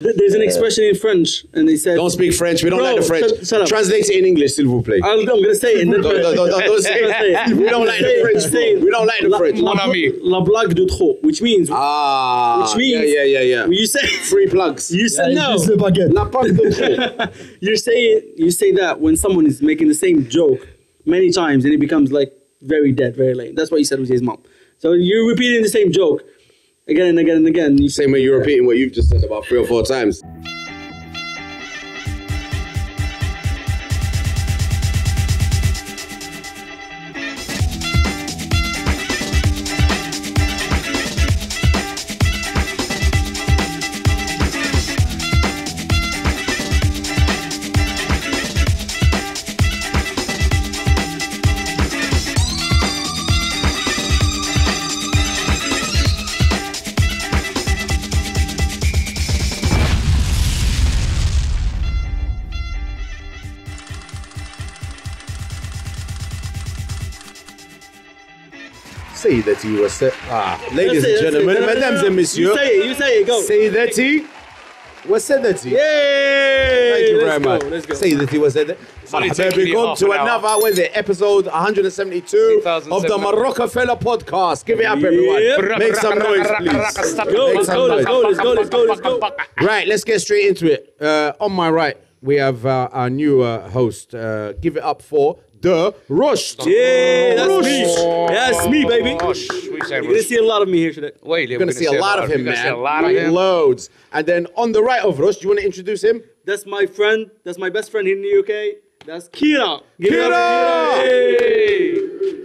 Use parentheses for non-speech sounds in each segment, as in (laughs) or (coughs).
Th- There's an expression in French, and they said. Don't speak French. We don't Bro, like the French. shut- shut up. Translate it in English, s'il vous plaît. I'm, I'm gonna say it. And then Don't, don't, don't, don't, don't say it. We don't like the French, bro. We don't like the La, French. la, Mon ami. la blague de trop, which means, Ah, which means, yeah, yeah, yeah, yeah. You say, Free plugs. you say no. Juste le baguette. La plug de trop. (laughs) You say you say that when someone is making the same joke many times, and it becomes like very dead, very lame. That's what you said with his mom. So you're repeating the same joke again and again and again. Same way you're repeating what you've just said about three or four times. Sayyidati wa sa- Ah, ladies and gentlemen, it. mesdames and You messieurs, say it. You say it. Go. Sayyidati wa Sayyidati. Yay! Thank you Let's very go, much. Let's go. Sayyidati wa Sayyidati. only Marhaba taking you bikum half to an hour. another, what is it, episode 172 of the 2007. Marocafella podcast. Give it up, everyone. Yep. Make some noise, please. Go, Make let's some go, let's go, let's go, let's go, let's go. Right, let's get straight into it. Uh, on my right, we have uh, our new uh, host. Uh, give it up for the Rochd. Yeah, that's me. That's me, baby. Gosh, we You're gonna see a lot of me here today. Wait, You're gonna see a lot of him, man. see a lot of him. Loads. And then on the right of Rochd, do you want to introduce him? That's my friend. That's my best friend here in the UK. That's Kira. Give it up. Kira! Yay.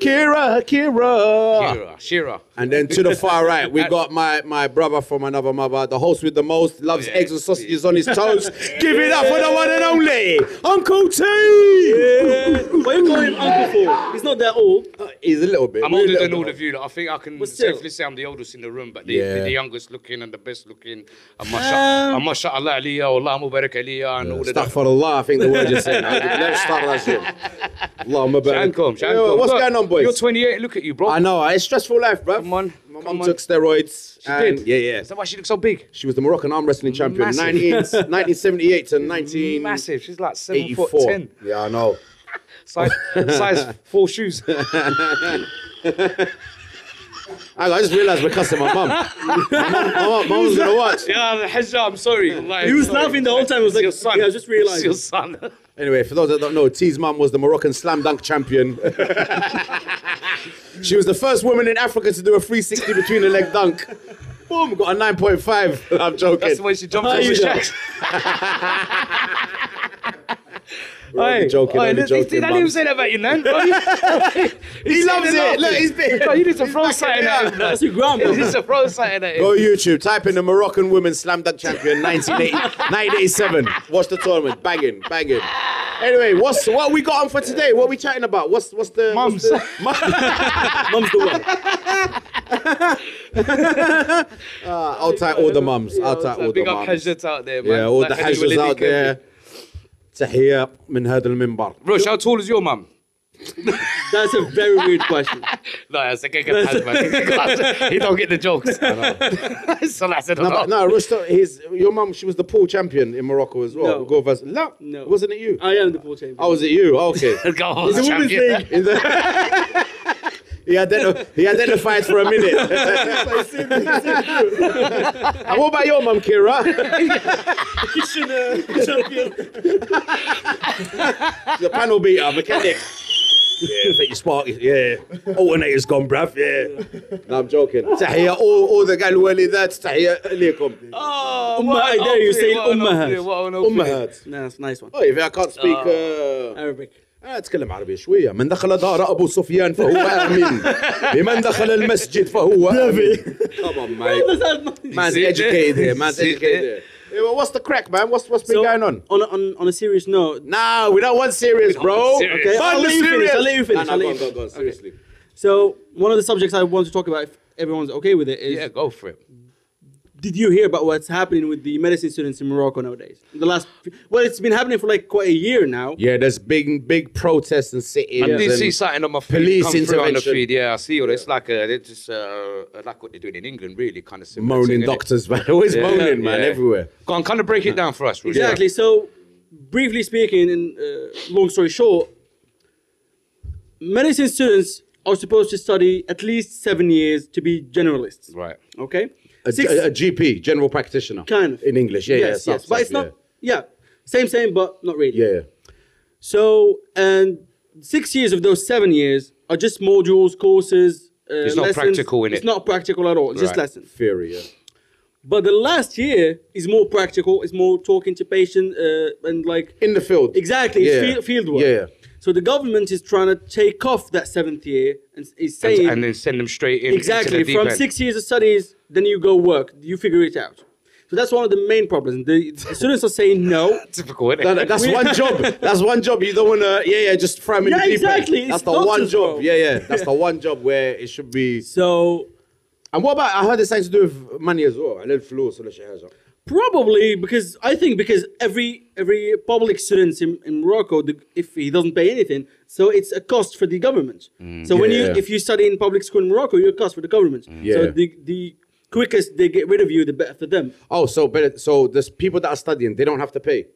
Kira, Kira. Shira, Shira. And then to the far right, we (laughs) got my, my brother from another mother, the host with the most, loves Yeah. eggs and sausages on his toast. (laughs) Give it up for the one and only Uncle Tee. Yeah. Why you calling him Uncle for? He's not that old. Uh, He's a little bit. I'm older little than all of you. Like, I think I can But still. safely say I'm the oldest in the room, but the, Yeah. the, the youngest looking and the best looking. And Um, mashallah, and mashallah aliyah, Allah mubarak aliyah, and all of that. Astaghfirullah, I think the word you're saying. Let's start that shit. (laughs) Allahumma barik. Shankom, Yeah, Shankom. What's Look, going on, boys? You're 28. Look at you, bro. I know, it's stressful life, bro. Come on, My mum took steroids. She and- did. Yeah, yeah. Is that why she looks so big? She was the Moroccan arm wrestling champion, 19, (laughs) 1978 to 1984. Massive. She's like seven foot ten. Yeah, I know. Size, size (laughs) four shoes. (laughs) I I just realised we're cussing my mum. My mum, my mum, my mum was gonna watch. yeah, the hijab. I'm sorry. Like, He was sorry. laughing the whole time. It was like, your son. yeah, I just realized. It's your son. Anyway, for those that don't know, Tee's mum was the Moroccan slam dunk champion. (laughs) she was the first woman in Africa to do a 360 between the leg dunk. Boom, got a 9.5. (laughs) I'm joking. That's the way she jumped How over you the (laughs) doing? shacks. Only joking, Hey, only look, joking, Did I even mums. say that about you, man? (laughs) He loves it. Look, he's been. Bro, you need to throw He's something at him. That's your grandma. You need to throw something at him. Go YouTube, type in the Moroccan women's slam dunk champion (laughs) 1987. Watch the tournament, banging, banging. Anyway, what's what we got on for today? What are we chatting about? What's what's the Mums. What's the, (laughs) Mum's the one. uh, I'll type all the mums. I'll type all the Big up mums. Hajjat out there, man. Yeah, all Like the Hajj out there. تحية من هذا المنبر. Rochd, how tall is your mum? That's a very weird question. no, I okay. Get the he don't get the jokes. i said, (laughs) no, but, no Rushton, he's, your mum, she was the pool champion in Morocco as well. No. Go first. no, no, wasn't it you? I am the pool champion. Oh, was it you? Oh, okay. (laughs) Go on. (laughs) He, identi- he identified for a minute. I hope I your mum, Kira. Kitchener champion. The panel beater, mechanic. Yeah, I think you spark. Yeah. Alternator's gone, bruv. Yeah. No, I'm joking. Tahiyya, all, all the gal wali that, tahiyya alaikum. Oh, Ummahad, there you say Ummahad. Ummahad. No, it's a nice one. Oh, if I can't speak oh. uh, Arabic. اتكلم عربي شوية من دخل دار ابو سفيان فهو امن لمن دخل المسجد فهو امن come on mate man's it? educated here man's educated what's the crack man what's what's been So, going on On a, on, on a serious note, no we don't want serious bro serious. Okay, Find I'll the let you finish, serious. I'll let you finish, go on, go on, go on, seriously so one of the subjects I want to talk about, if everyone's okay with it, is Yeah, go for it. Did you hear about what's happening with the medicine students in Morocco nowadays? The last, well, it's been happening for like quite a year now. Yeah, there's big, big protests in sit-ins. I did and see something on my feed. police come through on the intervention. feed. Yeah, I see all this. Like, uh, they're just uh, like what they're doing in England, really, kind of similar. moaning thing, doctors, man. (laughs) Always Yeah. moaning, man, Yeah. everywhere. Go on, kind of break it down for us, really. Exactly. So, briefly speaking, and uh, long story short, medicine students are supposed to study at least seven years to be generalists. Right. Okay. A, Six- a- a GP, general practitioner. kind of In English, yeah, yeah. yes, sub- yes, but sub, it's not. Yeah, same, same, but not really. Yeah, yeah. So, and six years of those seven years are just modules, courses. Uh, It's not lessons. practical, innit? It's not practical at all. It's just Right. lessons. Theory, yeah. But the last year is more practical. It's more talking to patient uh, and like In the field. exactly Yeah. it's field, field work. Yeah, yeah. So the government is trying to take off that seventh year and is saying and, and then send them straight in exactly from six years of studies. Then you go work, you figure it out. So that's one of the main problems. The (laughs) students are saying no. Difficult. it? that's one (laughs) job. That's one job. You don't want to. Yeah, yeah. Just framing yeah, people. exactly. That's it's the one job. Well. Yeah, yeah. (laughs) That's the one job where it should be. So. And what about? I heard it's something to do with money as well. I flow, so Probably because I think because every every public student in, in Morocco, the, if he doesn't pay anything, so it's a cost for the government. so when you Yeah. if you study in public school in Morocco, you're a cost for the government. So Yeah. the the quickest they get rid of you, the better for them. Oh, so but so there's people that are studying, they don't have to pay.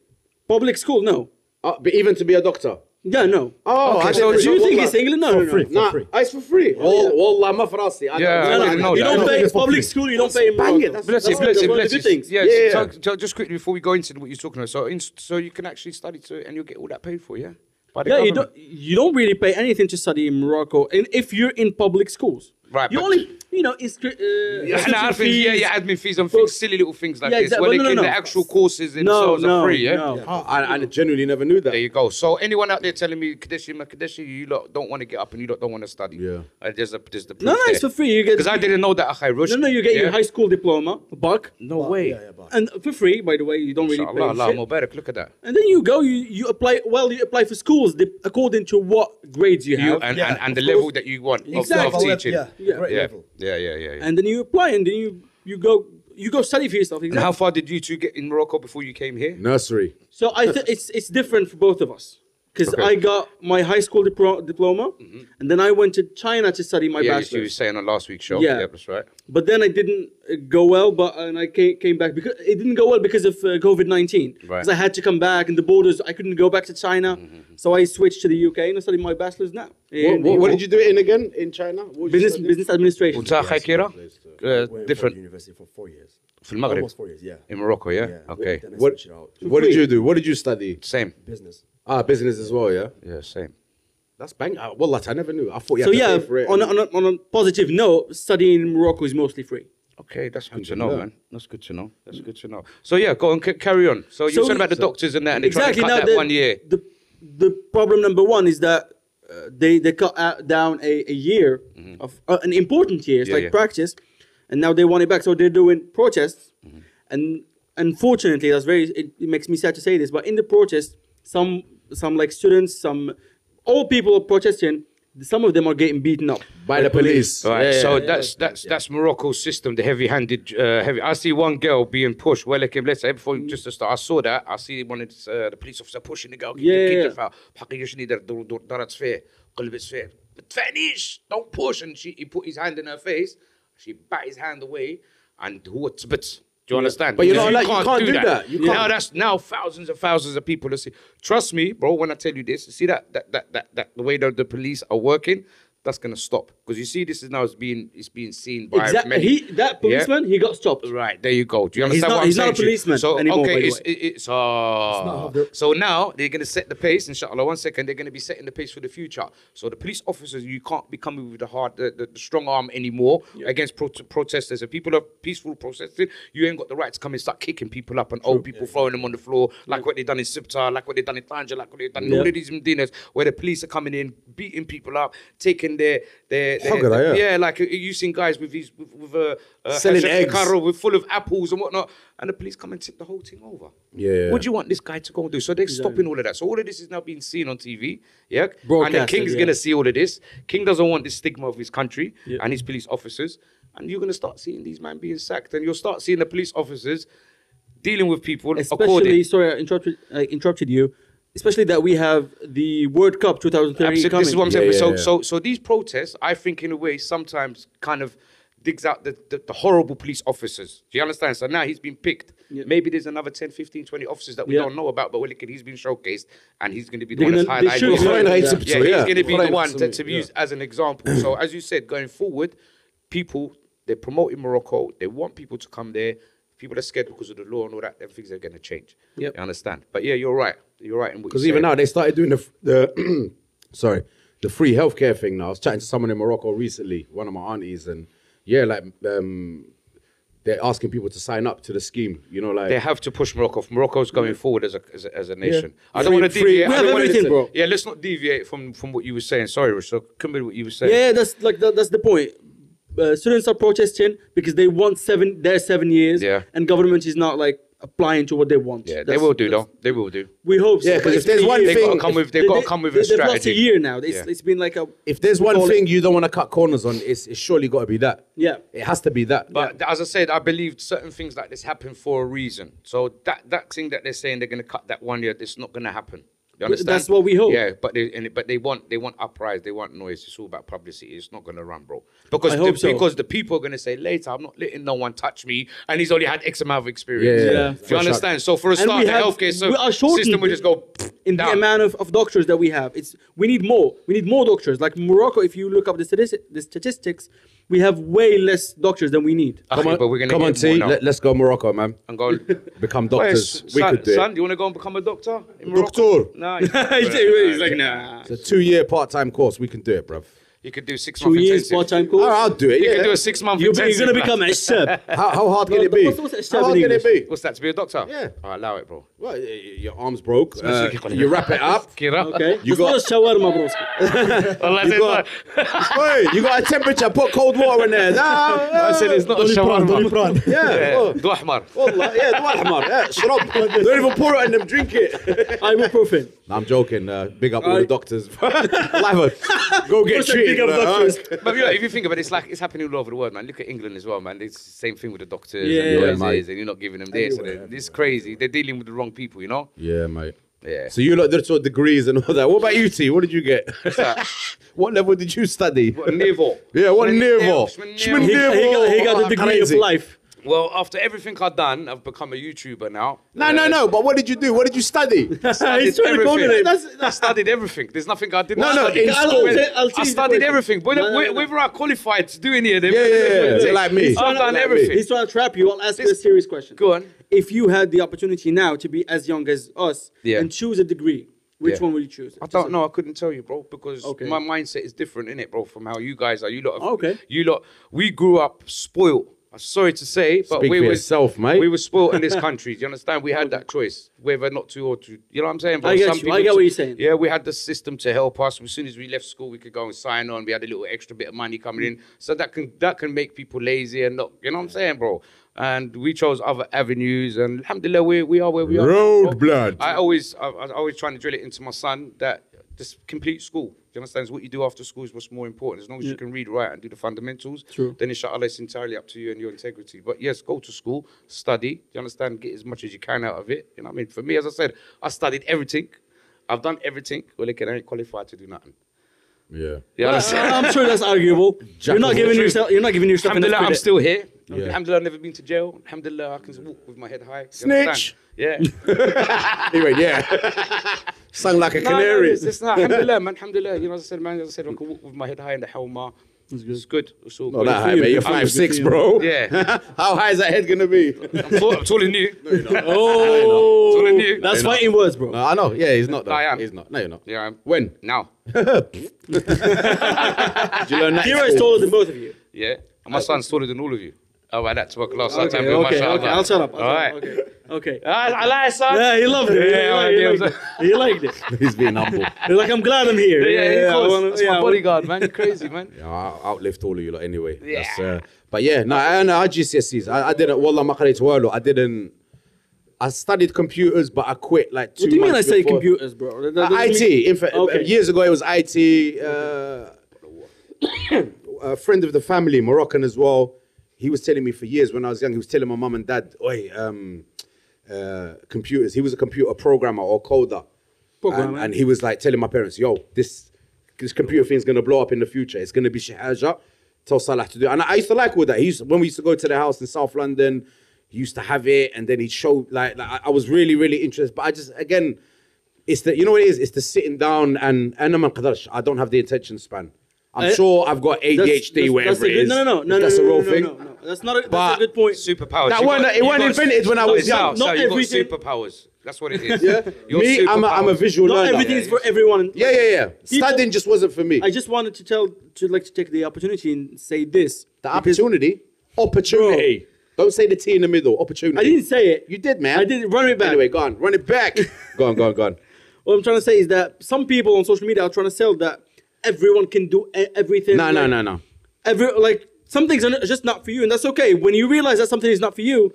Public school, no. Uh, but even to be a doctor. Yeah, no. Oh, Okay, I so didn't- Do you think wallah. it's England? No, no, no. free. For Nah, free. oh, it's for free. Wall- Wallah, ma في راسي. I Yeah, don't- I No, no, didn't know you that. don't I pay think it's for public free. school. You don't pay in Bang Morocco. it, that's- Bless That's it, bless one it, of the bless good it. things. Yeah, Yeah, so, yeah. so just quickly before we go into what you're talking about, so in, so you can actually study to and you'll get all that paid for, yeah? By the Yeah, you government? don't you don't really pay anything to study in Morocco, and if you're in public schools, Right, You only you know it's. uh, Yeah, inscription nah, admin, yeah, fees. yeah, admin fees and things, silly little things like Yeah, this. exactly. When Well, they no, no, the actual courses No, themselves no, are free, yeah? no. Oh, I, I genuinely never knew that. There you go. So anyone out there telling me Kadeshi, Kadeshi, you lot don't want to get up and you lot don't want to study. Yeah. Uh, there's a there's the No, no, it's for free. You get Because I didn't know that Akhai Rochd. No, no, you get your high school diploma, a buck, No But- way. Yeah, yeah, but and for free, by the way. You don't really pay. Allah, Allah, shit. Mubarak, look at that. And then you go, you, you apply. Well, you apply for schools according to what grades you You have, and, Yeah, and, and the level that you want of, Exactly. of teaching. Yeah, Yeah. great yeah. level. yeah, yeah, yeah, yeah. and then you apply, and then you you go you go study for yourself. And how far did you two get in Morocco before you came here? Nursery. So I think it's it's different for both of us because Okay. Mm-hmm. I got my high school diplo- diploma, and then I went to China to study my yeah, you were bachelor's. saying on last week's show. Yeah. Yeah, that's right. But then I didn't uh, go well, but and I came, came back because it didn't go well because of uh, COVID nineteen. Right. Because I had to come back, and the borders I couldn't go back to China, so I switched to the UK and I studied my bachelor's now. What, in- what, what did you do it in again in China? What did you Business study? business administration. وانت اخي كيرا Went for different university for four years. في المغرب Almost four years, yeah. in Morocco, yeah? Yeah. Okay. Then I What, switched it out. what did you do? What did you study? Same. Business. Ah, business as well, yeah? Yeah, same. That's bang. Uh, well, that I never knew. I thought you So to yeah, pay for it. on a, on, a, on a positive note, studying in Morocco is mostly free. Okay, that's good to know, Alhamdulillah. man. That's good to know. That's good to know. So yeah, go on, c- carry on. So you So- said about the so- doctors and that, and they exactly tried to cut that the, one year. The the problem number one is that uh, they they cut out, down a, a year of uh, an important year. It's. Yeah, like yeah. practice, and now they want it back. So they're doing protests, Mm-hmm. and unfortunately, that's very. It, it makes me sad to say this, but in the protest, some some like students, some all people are protesting. Some of them are getting beaten up By the police. Right. Yeah, so yeah, that's that's that's Morocco's system, the heavy-handed, uh, heavy. I see one girl being pushed. Well, like, let's say before just to start, I saw that. I see one of the, uh, the police officer pushing the girl. Yeah, yeah, yeah. بحقيقة شنو يدير دور- دور- دارت فيه قلبت فيه ما تدفعنيش don't push and she he put his hand in her face she bat his hand away and هو تبت do you understand? But you're Because not allowed- you can't do that. You Now can't. that's now thousands and thousands of people are see. Trust me, bro. When I tell you this, see that that that that, that the way that the police are working, that's gonna stop because you see this is now is being it's being seen by Exactly. many. He that Yeah? policeman he got stopped. Right there you go. Do you He's understand not- what I'm he's not saying? a to you? policeman so anymore, okay, by the it's, way. it, it's uh, not so now they're gonna set the pace. Inshallah, one second they're gonna be setting the pace for the future. So the police officers, you can't be coming with the hard, the, the, the strong arm anymore against pro- protesters. If people are peaceful protesting, you ain't got the right to come and start kicking people up and old people throwing them on the floor, like what they done in Sebta, like what they done in Tanja, like what they done in all of these Medinas, where the police are coming in, beating people up, taking their their, their, Hogger, their- yeah. yeah, like uh, you seen guys with these with, with uh, uh, Selling Hajjat eggs. Karo with full of apples and whatnot, and the police come and tip the whole thing over. Yeah. What do you want this guy to go and do? So they're stopping all of that. So all of this is now being seen on TV. Yeah. And the King's yeah. gonna see all of this. King doesn't want the stigma of his country and his police officers. and you're gonna start seeing these men being sacked, and you'll start seeing the police officers dealing with people Especially, according. sorry, I interrupted, I interrupted you. Especially that we have the World Cup 2030 coming. This is what I'm saying. Yeah, yeah, so, yeah. so, so these protests, I think, in a way, sometimes kind of digs out the, the, the horrible police officers. Do you understand? So now he's been picked. Yeah. Maybe there's another 10, 15, 20 officers that we Yeah. don't know about, but well, look, he's been showcased, and he's going to be the They're one gonna- they highlighted. should He's Yeah. Yeah. he's Yeah. he's going to be the one to, to be yeah. used as an example. (clears throat) so, as you said, going forward, people they're promoting Morocco. They want people to come there. People are scared because of the law and all that. Them things are going to change. Yep. You understand? But yeah, you're right. You're right in what Because even now they started doing the the (clears throat) sorry the free healthcare thing. Now I was chatting to someone in Morocco recently, one of my aunties, and yeah, like um, they're asking people to sign up to the scheme. You know, like They have to push Morocco. Morocco's going forward as a, as a, as a nation. I don't want to deviate. we have everything, bro. Yeah, let's not deviate from, from what you were saying. Sorry, Russo. Come with what you were saying. Yeah, that's like that, that's the point. Uh, students are protesting because they want seven their seven years, Yeah. and government is not like applying to what they want. Yeah, they will do though. They will do. We hope. so, Yeah, but 'cause if there's one thing, They've got to come with. They've They- got to come with a They've lost a year now. It's, Yeah. it's been like a. if there's one call it- thing you don't want to cut corners on, it's, it's surely got to be that. Yeah. it has to be that. But as I said, I believe certain things like this happen for a reason. So that that thing that they're saying they're going to cut that one year, it's not going to happen. You understand? that's what we hope. Yeah, but they and, but they want they want uprise, they want noise. It's all about publicity. It's not going to run, bro. Because I the, hope so. because the people are going to say later, I'm not letting no one touch me, and he's only had X amount of experience. Yeah, yeah, yeah. Do you understand? So for a start, we the have- healthcare so we are shortened system will just go in the amount of, of doctors that we have. It's we need more. We need more doctors. Like Morocco, if you look up the, statisti- the statistics, we have way less doctors than we need. Okay, come on, but we're gonna come on, get more now. Let, us go Morocco, man. and go. Become Wait, doctors. we son, could do son, it. do you want to go and become a doctor in Morocco? Doctor. No, (laughs) He's like, nah. It's a two-year part-time course. We can do it, bruv. You could do six Two months years part time course. Oh, I'll do it. You yeah. can do a six month You're, you're going to become a sub. (laughs) How, how hard can it be? What's- what's that how hard can it be? What's that to be a doctor? Yeah. I allow it, bro. Well, your arms broke. uh, you wrap it up. (laughs) Okay. You got a shawarma, broski. (laughs) Got- Hey, you got a temperature. Put cold water in there. Nah, I said it's not a shawarma. Yeah. Yeah. oh, Duahmar. Wallah, yeah, Dwar Ahmar, yeah, shrub. Don't even pour it in them, drink it. Ibuprofen. No, I'm joking. Uh, big up all the doctors. Live Go get treated big up doctors? But you know, if you think about it, it's like it's happening all over the world, man. Look at England as well, man. It's the same thing with the doctors Yeah, and yeah, the mate. and you're not giving them this. And then- it's crazy. They're dealing with the wrong people, you know? Yeah, mate. Yeah. So you lot did sort of degrees and all that. What about you, Tee? What did you get? (laughs) what level did you study? Nevo. Yeah, what Nevo. level? He, he got, he got the degree Crazy. of life. Well, after everything I've done, I've become a YouTuber now. No, no, no. But what did you do? What did you study? He's studied trying to everything. I studied everything. There's nothing I didn't No, no, study. I school. studied- I'll- I'll I studied everything. Whether, No, no, no. whether I qualified to do any of them. Yeah, yeah, yeah. I've Like me. done Like me. everything. He's trying to trap you. I'll ask you a serious question. Go on. If you had the opportunity now to be as young as us Yeah. and choose a degree, which Yeah. one would you choose? I don't know. I couldn't tell you, bro, because Okay. my mindset is different in it, bro, from how you guys are. You lot, have- Okay. You lot, we grew up spoiled. I'm sorry to say, but Speak we for were yourself, mate. We were spoiled in this country. Do you understand? We had that choice, whether not to or to. You know what I'm saying? bro? I get Some you. I get what you're saying. Yeah, we had the system to help us. As soon as we left school, we could go and sign on. We had a little extra bit of money coming in, so that can that can make people lazy and not. You know what I'm saying, bro? And we chose other avenues, and alhamdulillah, we, we are where we are. Road blood. I always, I, I always trying to drill it into my son that just complete school. Do you understand? It's what you do after school is what's more important. As long as you can read, write, and do the fundamentals, True. then inshallah it's entirely up to you and your integrity. But yes, go to school, study. Do you understand? Get as much as you can out of it. You know what I mean? For me, as I said, I studied everything. I've done everything. Well, like, I ain't qualified to do nothing. Yeah. You uh, I, am sure that's arguable. (laughs) You're not giving yourself. You're not giving yourself enough Alhamdulillah, I'm still here. Yeah. Alhamdulillah, I've never been to jail. Alhamdulillah, I can walk with my head high. You Snitch. Understand? Yeah. (laughs) He went, yeah. (laughs) Sung like a No, no, canary. it's, it's not. Alhamdulillah, man. Alhamdulillah. You know, as I said, man, as I said, I can walk with my head high in the helma. It's good. It's good. It's all Not good. that high, you. mate. You're Good for you. five six, bro. Yeah. (laughs) How high is that head gonna be? I'm, tall, I'm taller than you. Oh, Taller than you. that's You're not. fighting words, bro. No, I know. Yeah, he's not. Though. I am. He's not. No, you're not. Yeah, I'm. When? Now. Did you learn that? in Kira is taller than both of you. Yeah. And my son's taller than all of you. Oh, well, that's what class. Okay, okay, (laughs) okay. I'll shut up. I'll All shut right. up. Okay. Okay. I, I like son. Yeah, he loved it. Yeah, he, liked it. he liked it. (laughs) He's being humble. He's like, I'm glad I'm here. Yeah, yeah, I of course. wanna- That's yeah, my bodyguard, man. You're crazy, man. (laughs) Yeah, I'll outlift all of you lot anyway. Yeah. That's, uh, but yeah, no, I, no, I GCSEs. I, I didn't. Wallah, ma qarayt walu. I didn't. I studied computers, but I quit like two What do you mean I months say computers, bro? That- that Uh, IT. mean- In fact, Okay. years ago it was IT. Uh, (coughs) a friend of the family, Moroccan as well. He was telling me for years when I was young. He was telling my mum and dad, "Oi, um, uh, computers." He was a computer programmer or coder, Programmer. and, and he was like telling my parents, "Yo, this this computer thing's gonna blow up in the future. It's gonna be shahaja." Tell Salah to do, it." and I used to like all that. He used when we used to go to the house in South London. He used to have it, and then he'd show like, like I- was really, really interested. But I just again, it's the you know what it is. It's the sitting down and and I'm I don't have the attention span. I'm Uh, sure I've got ADHD, that's- whatever that's a it good- is. No, no, no, no, no, that's no, a real no, thing. No, no, That's not a, that's But- a good point. Superpowers. That You wasn't- got- it you wasn't got- invented when I was it's young. not. Not So you got everything- superpowers. That's what it is. Yeah, Your me, I'm a, I'm a superpowers. visual Not learner. everything is for everyone. Yeah, yeah, yeah. People- Studying just wasn't for me. I just wanted to tell to like to take the opportunity and say this. the because opportunity, opportunity. Don't say the T in the middle. Opportunity. I didn't say it. You did, man. I did. Run it back. Anyway, go on. Run it back. (laughs) go on, go on, go on. What I'm trying to say is that some people on social media are trying to sell that everyone can do e- everything. No, no, like, no, no. Every like some things are just not for you, and that's okay. When you realize that something is not for you,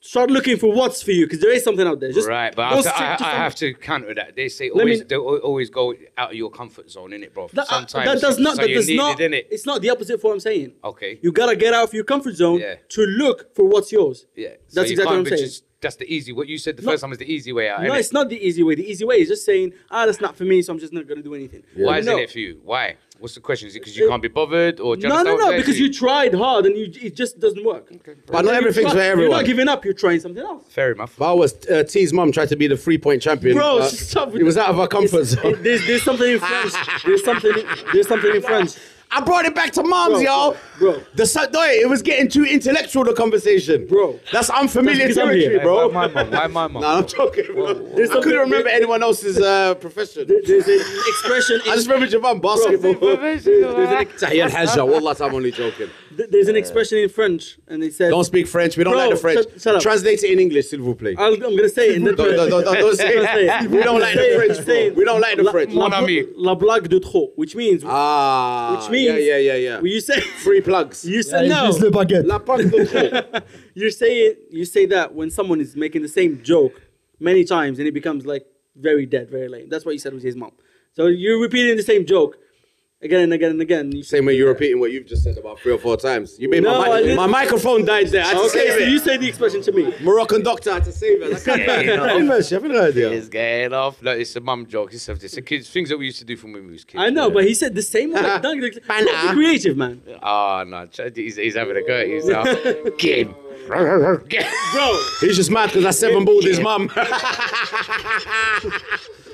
start looking for what's for you because there is something out there. Just right, but I have, to, stick I, I have to counter that. They say always me- they always go out of your comfort zone, innit, bro? That, uh, Sometimes that does not. so that does not. needed, innit? It's not the opposite of what I'm saying. Okay. You gotta get out of your comfort zone Yeah. to look for what's yours. Yeah, so that's you exactly what I'm saying. just- that's the easy. What you said the No. first time was the easy way out. No, innit? it's not the easy way. The easy way is just saying, ah, that's not for me, so I'm just not gonna do anything. Why isn't no. it for you? Why? What's the question? Is it because you It- can't be bothered, or do you No, no, no, because saying you tried hard and you, it just doesn't work. But not everything's for everyone. You're not giving up. You're trying something else. Fair enough. But I was uh, Tee's mum tried to be the three point champion. Bro, uh, stop with It was out of our comfort zone. it- there's, there's something in French. There's something. There's something in (laughs) French. I brought it back to moms, Bro, yo. bro. The su- no, it was getting too intellectual. The conversation, Bro. That's unfamiliar That's because I'm territory, here. bro. Why my mum? Why my mum? (laughs) Nah, I'm joking, bro. There's I couldn't remember anyone else's uh, profession. There's an expression. I just remember your mum, basketball. Bro, there's, there's an, Hajja. Wallah, I'm only joking. ex- there's an expression in French, and they said. Don't speak French. We don't Bro, like the French. shut- shut up. Translate it in English, s'il vous plaît. I'll, I'm gonna say it. And then Don't, don't, don't, don't, don't say I'm gonna (laughs) say it. We don't like the French, bro. We don't like the French. La, Mon ami. la blague de trop, which means, Ah, which means, yeah, yeah, yeah, yeah. When you say, Free plugs. you say Yeah, no. it's le baguette. La Pâque de trop. you say it, you say that when someone is making the same joke many times and it becomes like very dead, very lame. That's what you said with his mom. So you're repeating the same joke again and again and again. You Same way you're repeating what you've just said about three or four times. You made No, my, I my microphone died there. I had to Okay, save so it. you say the expression to me. Moroccan doctor had to save it. I can't Yeah, I haven't heard. It's getting off. Look, it's a mum joke. It's, a, it's a kids, things that we used to do from when we was kids. I know, but he said the same. Like, (laughs) don't- like, Banana. creative, man. Oh, no. He's, he's having a go. He's now. Get him. Get him. Bro, He's just mad because I seven balled his mum. (laughs) (laughs)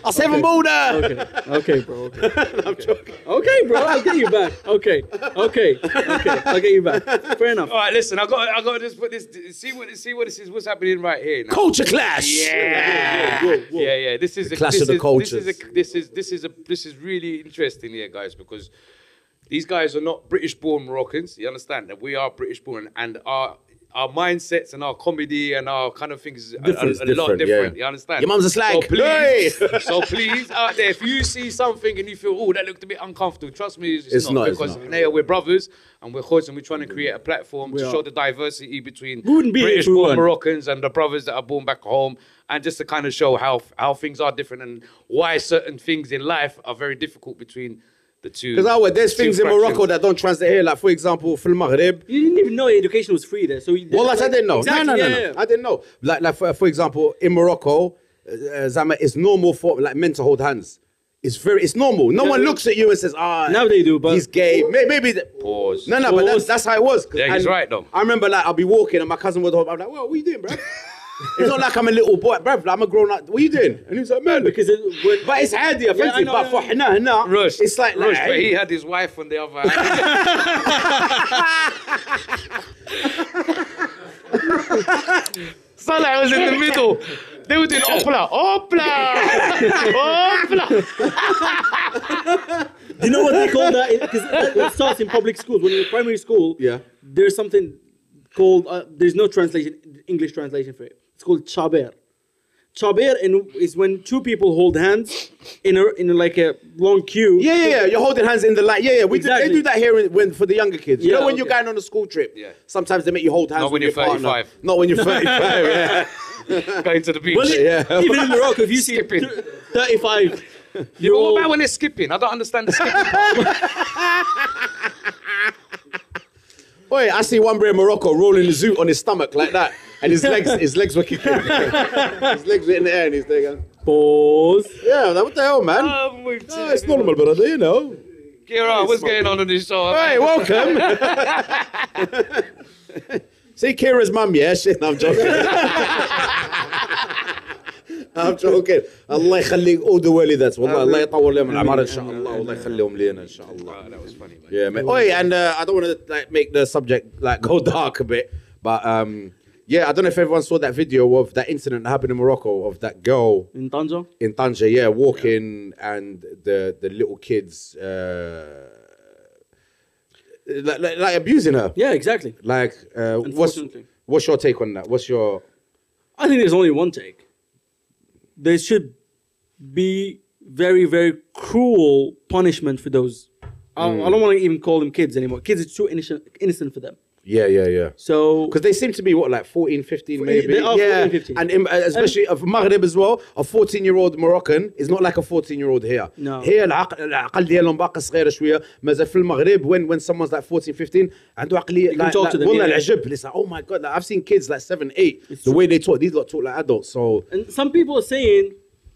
I seven balled her. okay, okay, bro. Okay. (laughs) okay, bro, I'll get you back. Okay, okay, okay, I'll get you back. Fair enough. All right, listen. I got. I got to just put this. See what. See what this is. What's happening right here. Now. Culture clash. Yeah, Whoa, whoa, whoa. yeah, yeah. This is a clash this of the is, cultures. This is a, this is this is a this is really interesting here, guys, because these guys are not British-born Moroccans. You understand that we are British-born, and our our mindsets and our comedy and our kind of things are, a lot different, yeah. You understand? Your mum's a slag. So please, Hey! (laughs) so please, out there, if you see something and you feel, oh, that looked a bit uncomfortable, trust me, it's, It's not, not, it's because not. Naya, we're brothers and we're close and we're trying to create a platform to are. show the diversity between be we British-born. Moroccans and the brothers that are born back home, and just to kind of show how how things are different and why certain things in life are very difficult between the two. Because oh, there's two things in. Morocco that don't translate here. Like for example, for Maghreb. You didn't even know education was free there. So you, Well, like, I didn't know. Exactly, no, no, no, yeah, no. yeah. I didn't know. Like, like for, for example, in Morocco, uh, Zama, it's normal for like men to hold hands. It's very, it's normal. No Yeah, one looks at you and says, "Ah, Now they do, but- he's gay." May- Maybe. the- Pause. No, no, but that's, that's how it was. 'Cause- Yeah, he's and right, though. I remember like I'll be walking and my cousin would hold. I'm like, "Well, what are you doing, bro?" It's not like I'm a little boy, bro. Like, I'm a grown up. What are you doing? And he's like, "Man, Because it, when, But it's handy, I offensive. know, but I for know. hina, hina, Rochd. it's like, like Rochd, but he had his wife on the other hand. Salah was in the middle. They were doing opla, opla, opla. Do you know what they call that? Because that, that starts in public schools. When you're in primary school, Yeah. there's something called, uh, there's no translation, English translation for it. It's called chaber. Chaber in, is when two people hold hands in a, in a, like a long queue. Yeah, yeah, yeah. You're holding hands in the line. Yeah, yeah. We do, Exactly. they do that here in, when for the younger kids. You Yeah, know when you're going on a school trip. Yeah. Sometimes they make you hold hands. Not when with you're your partner. 35. Not when you're 35. yeah. (laughs) Going to the beach. Well, Yeah. Even in Morocco, if you see Skipping. th- 35, Yeah, you're but what about when they're skipping? I don't understand the skipping part. (laughs) Oi, I see one boy in Morocco rolling the zoot on his stomach like that, and his legs, his legs were kicking. (laughs) his legs were in the air, and he's there. going, Pause. Yeah, what the hell, man? Um, we've it's normal, brother. You know. Kira, what's going on on this show? Hey, welcome. (laughs) See Kira's mum, yeah? Shit, no, I'm joking. (laughs) I'm joking. الله يخليك (laughs) all the والدات والله الله يطول لهم العمر ان شاء الله والله يخليهم لينا ان شاء الله. That was funny, man. Yeah, man. Oh, yeah, and uh, I don't want to like make the subject like go (laughs) dark a bit, but um, yeah, I don't know if everyone saw that video of that incident that happened in Morocco of that girl In Tanja? in Tanger, yeah, walking and the the little kids uh, like, like, like abusing her. Yeah, exactly. Like, uh, what's Unfortunately. what's your take on that? What's your I think there's only one take. There should be very, very cruel punishment for those. I, I don't mm. want to even call them kids anymore. Kids are too innocent, innocent for them. yeah, yeah, yeah? So Because they seem to be what, like 14, 15 maybe? they are yeah. 14, 15. And in, uh, especially of Maghreb as well, a 14 year old Moroccan is not like a 14 year old here. No. Here العقل العقل ديالهم باقي صغيرة شوية مازال في المغرب when when someone's like 14, 15 عنده عقلية can like, talk like, to them, والله yeah. العجب it's like oh my god like, I've seen kids like 7, 8 the true. way they talk these lot talk like adults so And some people are saying,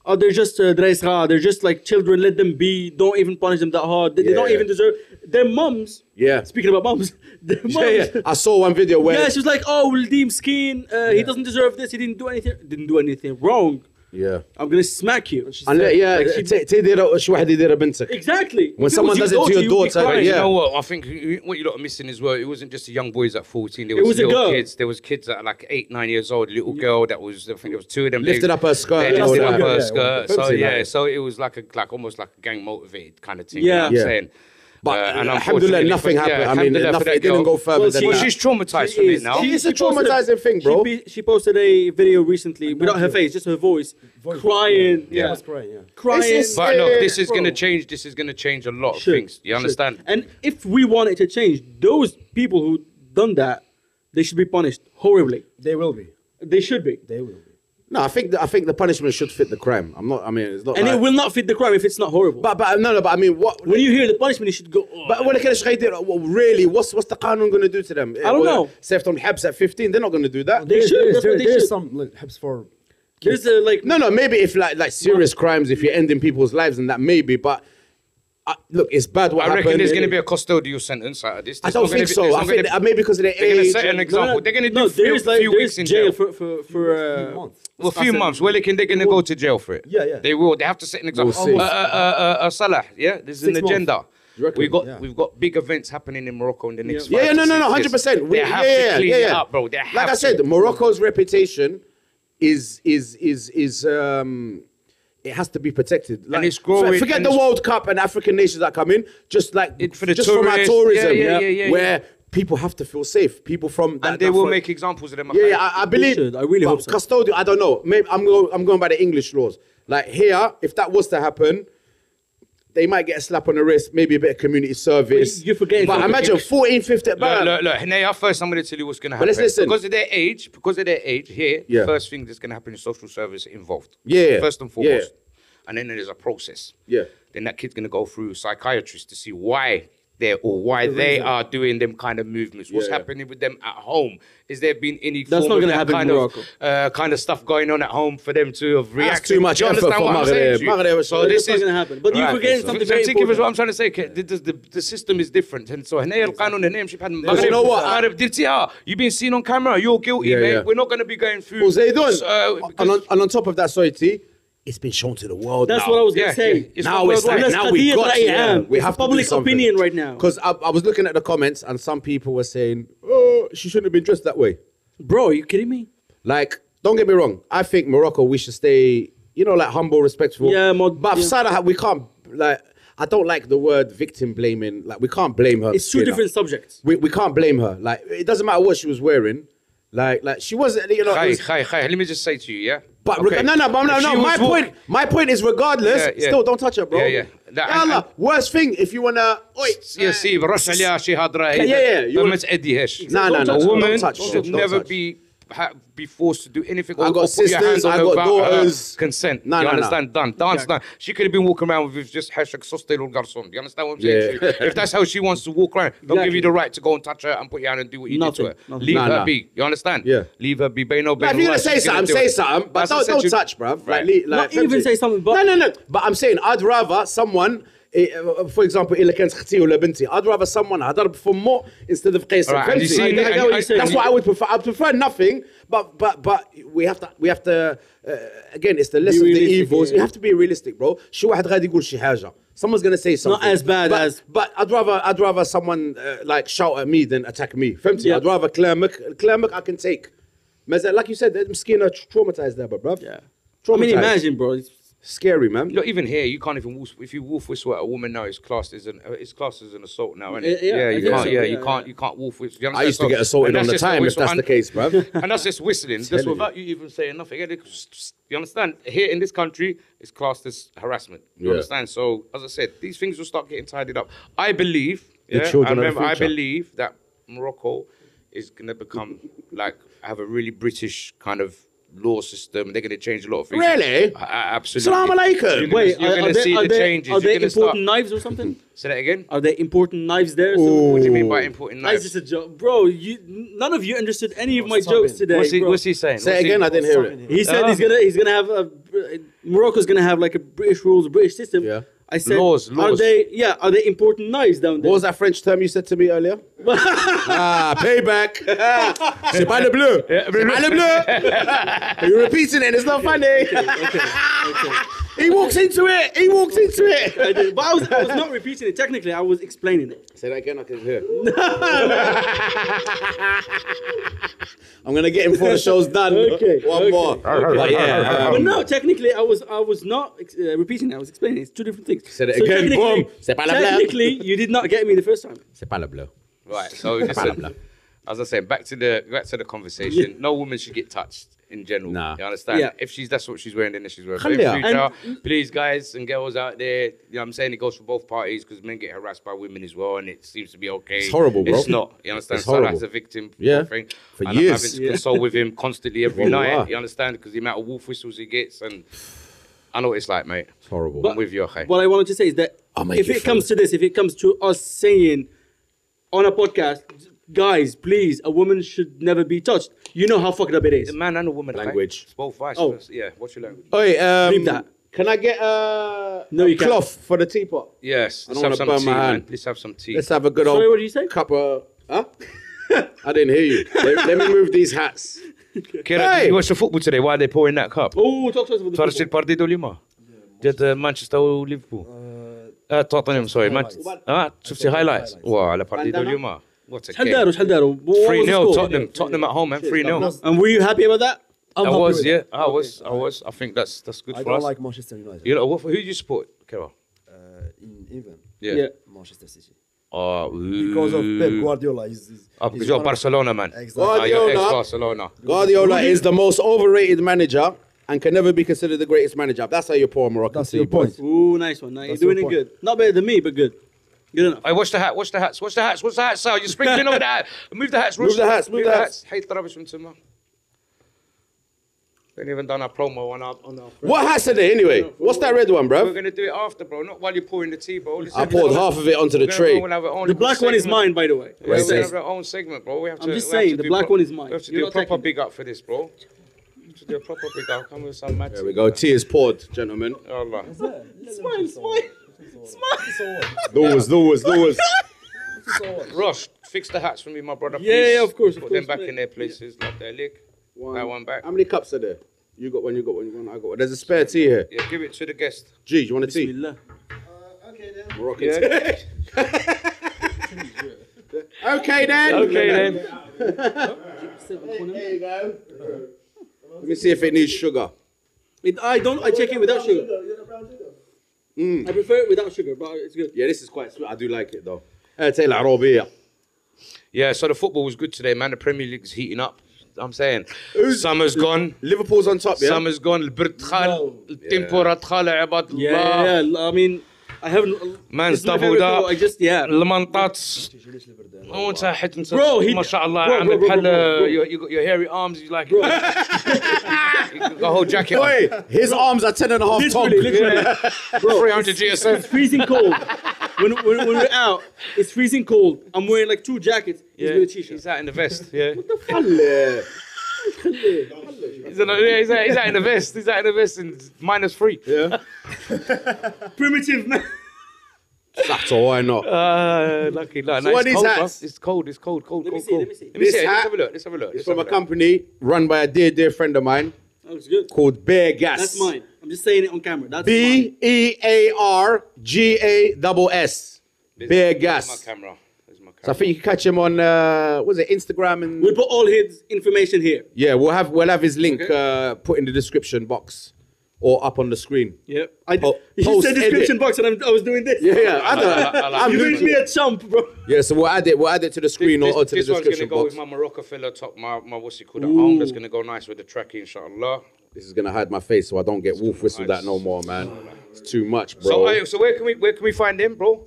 oh, they're just uh, they're just like children, let them be, don't even punish them that hard. They, they don't Yeah. even deserve. Their mums, yeah. speaking about mums, (laughs) their mums. yeah, yeah. I saw one video where Yeah, she was like, oh, Wildeem Skin, uh, he doesn't deserve this, he didn't do anything, didn't do anything wrong. yeah I'm gonna smack you. Unless, yeah Like, she- ت- تدير شي واحد يدير بنتك Exactly. When If it someone was does it to your you'd be daughter, crying. yeah. You know what? I think what you lot are missing as well. It wasn't just the young boys at 14. There It was, was a little girl. kids. There was kids that are like eight, nine years old. Little girl that was. I think there was two of them. Lifted They- up her skirt They and all lifted that. up her Yeah, skirt. yeah. So Fancy yeah. that. So it was like a like almost like a gang motivated kind of thing. Yeah. You know what I'm Yeah. saying. but Uh, and alhamdulillah unfortunately nothing for- yeah, happened I mean nothing, that it didn't go further Well, than she- Well, that she's traumatized She from is. it now. She- It's a traumatizing thing, bro. She, be- she posted a video recently without her face, just her voice, crying. Yeah, Yeah, I crying. Yeah. crying. It's just- But look, this is going to change. This is going to change a lot of things. You should. understand? And if we want it to change, those people who done that, they should be punished horribly. They will be. They should be. They will be. No, I think the, I think the punishment should fit the crime. I'm not. I mean, it's not. And like, it will not fit the crime if it's not horrible. But but no no. But I mean, what when you hear the punishment, you should go. Oh, but when it really, what's what's the qanun going to do to them? I don't know. Safe on habs at 15, they're not going to do that. They should. There's, there, they there's should. some like, habs for. Kids. There's a, like no no maybe if like like serious crimes if you're ending people's lives and that maybe but uh, look it's bad what I reckon there's going to be a custodial sentence out of this. I There's don't think be- so I think be- maybe because of their They're going to set an example. They're going to do no, a few, there's like few there's weeks in jail jail. for for for uh, months. Well, a few months. Well, they can, they're going to go to jail for it. Yeah, yeah. They will. They have to set an example. We'll. Uh, uh, uh, uh, uh, Salah, yeah. There's Six an agenda. Reckon? We got Yeah. we've got big events happening in Morocco in the next. Yeah. Yeah, yeah, no, no, no, hundred percent. They have yeah, to clean yeah, it up, bro. Like I said. Morocco's reputation is is is is um it has to be protected. Like, it's growing, Forget and the World Cup and African nations that come in. Just like It- for the just from our tourism, Yeah, yeah, yeah, yeah, where people have to feel safe. People from that, and they that will front- make examples of them. Yeah, yeah, I, I believe. should. I really hope so. Custodial, I don't know. Maybe I'm going. I'm going by the English laws. Like here, if that was to happen, they might get a slap on the wrist. Maybe a bit of community service. But you're forgetting But imagine 14, 15. Look, look, look. Now, first, I'm going to tell you what's going to happen. But happen. let's listen. Because of their age, because of their age, here, Yeah. the first thing that's going to happen is social service involved. Yeah, First and yeah. foremost. And then there's a process. Yeah. Then that kid's going to go through psychiatrists to see why there or why the they are doing them kind of movements. What's yeah, happening yeah. with them at home? Is there been any that's not going to happen kind. Of, uh, kind of stuff going on at home for them to have reacted? Too much effort for Maghreb. Maghreb so this is going to happen. But right. you forget so. something very important. what I'm trying to say. The, the, the system is different, and so هنا القانون هنا يمشي بحال المغرب. You know what? عارف درتيها. You've been seen on camera. You're guilty, yeah, mate. We're not going to be going through. Well, they done. Uh, and, on, and on top of that, sorry, Tee it's been shown to the world. That's now. what I was gonna Yeah, say. yeah. It's now it's like now we Qadiyat got to, yeah, we It's have public to opinion right now. Because I, I was looking at the comments and some people were saying, "Oh, she shouldn't have been dressed that way." Bro, are you kidding me? Like, don't get me wrong. I think Morocco, we should stay, you know, like humble, respectful. yeah but yeah. Salah, we can't like. I don't like the word victim blaming. Like, we can't blame her. It's two different subjects. We, we can't blame her. Like, it doesn't matter what she was wearing. Like, like she wasn't. You know. it Khai, was- Khai, Khai, let me just say to you, yeah? But Okay. reg- no, no, but no, If no. she My was walk- point, my point is, regardless, Yeah, yeah. still don't touch her, bro. Yeah, yeah. That- Ya and- Allah, worst thing if you wanna. Oi, يا سيب رش عليها شي هضره Yeah, yeah, you ما wanna- تأديهاش No, no, no, a don't woman touch, should don't never touch. be ha- be forced to do anything. I or, got or put your hands sisters, I her got daughters. consent. No, you no, no. understand? Done. Dance done. She could have been walking around with just hashtag sostel garçon. You understand what I'm saying? Yeah. if that's how she wants to walk around, don't give you the right to go and touch her and put your hand and do what you Nothing, did to her. nothing. Leave Nah, her nah. be. You understand? Yeah. Leave her be. Bay no, bay Like, if you're gonna right, say she's something, do say something, but don't, don't touch, bruv. Right. Like, le- like, Not even say something, but- no, no, no. But I'm saying, I'd rather someone eh, uh, For example, إلا كانت اختي ولا بنتي, I'd rather someone هضرب فمه instead of قيس. Alright, and you فهمتي? see- I get and- what you're and- saying. That's what I would prefer. I prefer nothing, but but but we have to we have to uh, again. It's the less of the realistic, evils. yeah. You have to be realistic, bro. شو واحد غادي يقول شي حاجة. Someone's gonna say something. as bad but, as- But I'd rather I'd rather someone uh, like shout at me than attack me. فهمتي? Yeah. I'd rather كلامك كلامك I can take. مازال- Like you said, مسكينة traumatized there, but bro. Yeah. I mean, Traumatized. imagine, bro. It's- Scary, man. Look, even here, you can't even wolf, if you wolf whistle at a woman now, it's classed as an uh, it's classed as an assault now, isn't it? Yeah, yeah, I you can't. so, yeah, yeah, you can't. yeah. You can't wolf whistle. You I understand? used to get assaulted and on the time if that's and- the case, bro. (laughs) and that's just whistling. That's Telling you. without you even saying nothing. Yeah, they- You understand? Here in this country, it's classed as harassment. You Yeah. understand? So, as I said, these things will start getting tidied up. I believe. The yeah, children I of the remember. I believe that Morocco is gonna become like have a really British kind of law system. They're gonna change a lot of things. Really? A- a- absolutely. Salaam alaikum. You're gonna- Wait, you're gonna are they, see are the they, changes. are You're they gonna important start- knives or something? Say that again. Are they important knives there? So What do you mean by importing That's knives? just a joke, bro. You none of you understood any of my What's jokes today. What's he, bro. what's he saying? Say What's it he- again. I didn't hear it. He said Ah. he's gonna he's gonna have a Morocco's gonna have like a British rules, British system. Yeah. I said, Laws, Are they? Yeah, are they important knives down there? What was that French term you said to me earlier? Ah, payback. (laughs) C'est pas le bleu. C'est pas le bleu. (laughs) You're repeating it. It's not funny. he walks into it. He walks into it. I did, but I was, I was not repeating it. Technically, I was explaining it. Say that again. I can hear. (laughs) I'm gonna get him before the show's done. Okay, One okay, more. But yeah. but um, no, technically, I was I was not uh, repeating. it. I was explaining. It's two different things. Said it again, technically- boom. C'est pas la blague. Technically, you did not get me the first time. C'est pas le bleu. Right. So (laughs) listen, as I said, back to the back to the conversation. No woman should get touched in general. Nah. You understand? Yeah. If she's that's what she's wearing, then she's wearing. Please, guys and girls out there, you know what I'm saying it goes for both parties because men get harassed by women as well, and it seems to be okay. It's horrible, bro. It's not. You understand? It's horrible. So a victim. Yeah. Thing. For and years. I'm having to yeah. console with him constantly (laughs) every night. You understand? Because the amount of wolf whistles he gets and. I know what it's like, mate. It's horrible. But, I'm with you, okay. What I wanted to say is that if it comes to this, if it comes to us saying on a podcast, guys, please, a woman should never be touched. You know how fucked up it is. A man and a woman. Language. Both vice Oh. versa. Yeah, what's your language? Oi, um, Leave that. Can I get a No, a you can't. cloth for the teapot? Yes, I let's don't have wanna some burn tea, my man. hand. Let's have some tea. Let's have a good old Sorry, what did you say? cup of. Huh? (laughs) I didn't hear you. let, let me move these hats. Can Hey! you watched the football today. Why are they pouring that cup? Oh, talk to us about the Farsi people. Partido Lima. Did uh, Manchester or Liverpool? Uh, توتنهام سوري مانشستر اه شفتي هايلايتس واو على بارديدو اليوم What a شحال game. داروا شحال داروا What was 3 the 0 score? Tottenham Tottenham at home man 3 0 And were you happy about that? I'm I happy was with yeah it. I was I was I think that's that's good I for don't us like Manchester United. you know what who do you support Kira Uh, in England, yeah, Yeah. Manchester City. Oh, Because of Pep ooh. Guardiola. He's, he's, Oh, because he's you're one of- Barcelona man Exactly. Ah, you're Guardiola. ex-Barcelona Guardiola is the most overrated manager and can never be considered the greatest manager. That's how you pour Moroccan That's tea, your boys. point. Ooh, nice one. Now you're doing it good. Not better than me, but good. Good enough. Hey, watch the hat, watch the hats, watch the hats, watch the hats, Sal. You're sprinkling over the hat. Move the hats, Move the hats, move the hats. Hate the rubbish from Timmer. We ain't even done our promo on our. On our What hats are there anyway? What's that red one, bro? We're gonna do it after, bro. Not while you're pouring the tea, bro. Listen, I poured half of it onto the we're tray. we'll have our own The black one is mine, by the way. Yeah, we're gonna have our own segment, bro. We have I'm just we have saying, to the black pro- one is mine. We have to You're do a proper big up for this, bro. We have to do a proper big up. Come with some mad There we go. Tea is poured, gentlemen. Allah. Smile, smile. Those, those, those. Rochd, fix the hats for me, my brother. Yeah, please. yeah, of course, of Put them back mate. in their places, like their lick. That one back. How many cups are there? You got one, you got one, you got one, I got one. There's a spare tea here. Yeah, give it to the guest. G, do you want a tea? Bismillah. Uh, Moroccan Yeah. tea. (laughs) okay then. Okay then. (laughs) There you go. Let me see if it needs sugar. It, I don't. I check it without sugar. Mm. I prefer it without sugar, but it's good. Yeah, this is quite sweet. I do like it though. Uh, تاي العربية. Yeah, so the football was good today, man. The Premier League's heating up. I'm saying, Who's- summer's gone. Liverpool's on top, yeah. Summer's gone. البرد دخل. التمبورة دخل عباد Yeah, الله. yeah. I mean, I haven't. Man's it's my doubled favorite up. color, I just yeah. المنطات وانت حد انت Bro, he- ما شاء الله bro, عامل bro, bro, بحال bro, bro. you you got your hairy arms you like you got (laughs) a whole jacket on. Wait, his arms are 10 and a half tons. Literally, literally, (laughs) bro. 300 It's GSM. freezing cold. when, when, when we're out, it's freezing cold. I'm wearing like two jackets. He's Yeah, with a t-shirt. he's out in the vest. Yeah, (laughs) خلي- He's, in a, yeah, he's, out, he's out in the vest. He's out in the vest and minus three. Yeah. (laughs) Primitive man. That's all I know. Uh, lucky, no, no, what it's these cold, hats? bruv. It's cold. It's cold. Cold. Let me cold, see, cold. let me see. Let me This see. it. Let's hat have a look. Let's have a look. It's Let's from a have look. company run by a dear, dear friend of mine That looks good. called Bear Gass. That's mine. I'm just saying it on camera. That's B E A R G A double S. Bear this is Gass. my camera. This is my So I think you can catch him on uh, was it Instagram and We'll put all his information here. yeah, we'll have we'll have his link Okay. uh, put in the description box or up on the screen. Yep. I Po- you post said description edit. box and I'm, I was doing this. Yeah, yeah. I don't, I- I like I'm You new made to me it. a chump, bro. Yeah, so we'll add it. We'll add it to the screen this, or, or to this the one's gonna go box. with my Marocafella top. My, my what's it called? The arm that's gonna go nice with the trackie, inshallah. This is gonna hide my face, so I don't get wolf whistled at no more, man. It's too much, bro. So, uh, so where can we where can we find him, bro?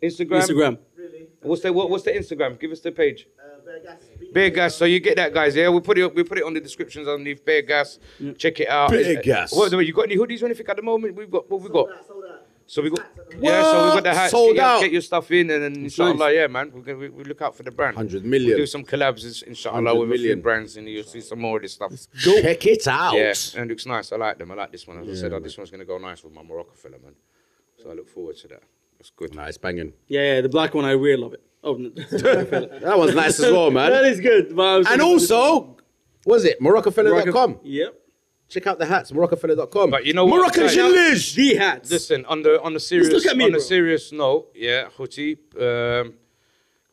Yeah, on Instagram, Instagram. Instagram. really. What's the what, what's the Instagram? Give us the page. Uh, Bear Gass. Bear Gass. So you get that, guys. Yeah, we'll put it. We put it on the descriptions underneath. Bear Gass. Check it out. Bear Gass. What, you got any hoodies or anything at the moment? We've got. What we got? Sold out, sold out. So we got. Yeah. So we got the hats. Sold get, your- out. Get your stuff in, and then inshallah, nice. yeah, man. We're gonna we, we look out for the brand. Hundred million. We'll do some collabs, ins- inshallah, 100 with a few million. brands, and you'll see some more of this stuff. Check it out. Yeah, and it looks nice. I like them. I like this one. As I said, oh, this one's gonna go nice with my Marocafella, man. So I look forward to that. That's good. Nice banging. Yeah, yeah, the black one, I really love it. Oh, (laughs) no. (laughs) That was nice as well, man. that is good. but And gonna- also, was it Marocafella.com? Yep. Check out the hats, Marocafella.com. But you know what? Moroccan Guys, Jalij. The hats. Listen, on the on the serious look at me, on bro. a serious note, yeah, Houti, um,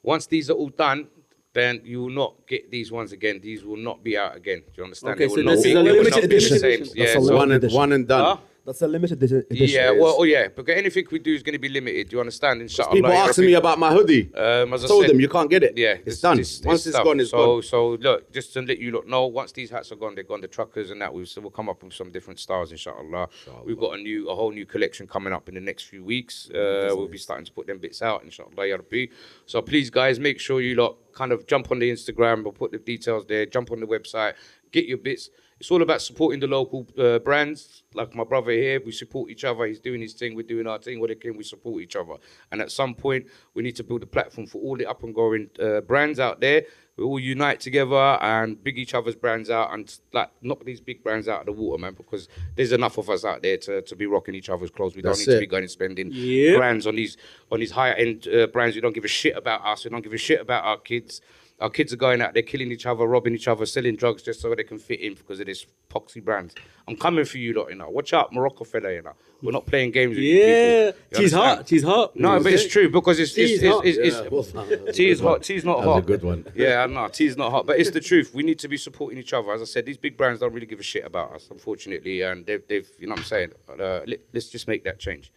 once these are all done, then you will not get these ones again. These will not be out again. Do you understand? Okay, They so will not this be, is a limited the edition. same. That's Yeah, a so- one, and, one and done. Huh? That's a limited edi- edition. yeah, well, oh yeah, because anything we do is going to be limited. Do you understand? Inshallah. People ya asking me about my hoodie. Um, as I Told said, them you can't get it. Yeah, it's this- done. this- Once this it's stuff. gone, it's so, gone. So look, just to let you lot know, once these hats are gone, they're gone. The truckers and that, we so we'll come up with some different styles, inshallah. We've got a new, a whole new collection coming up in the next few weeks. Uh, we'll be starting to put them bits out, inshallah, ya Rabbi. So please, guys, make sure you lot kind of jump on the Instagram. We'll put the details there. Jump on the website. Get your bits. It's all about supporting the local uh, brands. Like my brother here, we support each other. He's doing his thing, we're doing our thing. What can we support each other? And at some point, we need to build a platform for all the up and going uh, brands out there. We all unite together and big each other's brands out and like knock these big brands out of the water, man. Because there's enough of us out there to, to be rocking each other's clothes. We That's don't need to be going and spending Yep. brands on these on these higher end uh, brands. We don't give a shit about us. We don't give a shit about our kids. Our kids are going out there killing each other, robbing each other, selling drugs just so they can fit in because of this poxy brands. I'm coming for you lot, you know. Watch out, Marocafella, you know. We're not playing games with you Yeah. people. You She's understand? hot. She's hot. No, but it's true because it's it's Tea's it's, hot. it's, it's, Yeah, well (laughs) tea is hot. Tea's not That was hot. a good one. Yeah, I know. Tea's not hot, but it's the truth. We need to be supporting each other. As I said, these big brands don't really give a shit about us, unfortunately, and they've, they've you know what I'm saying. Uh, let, us just make that change.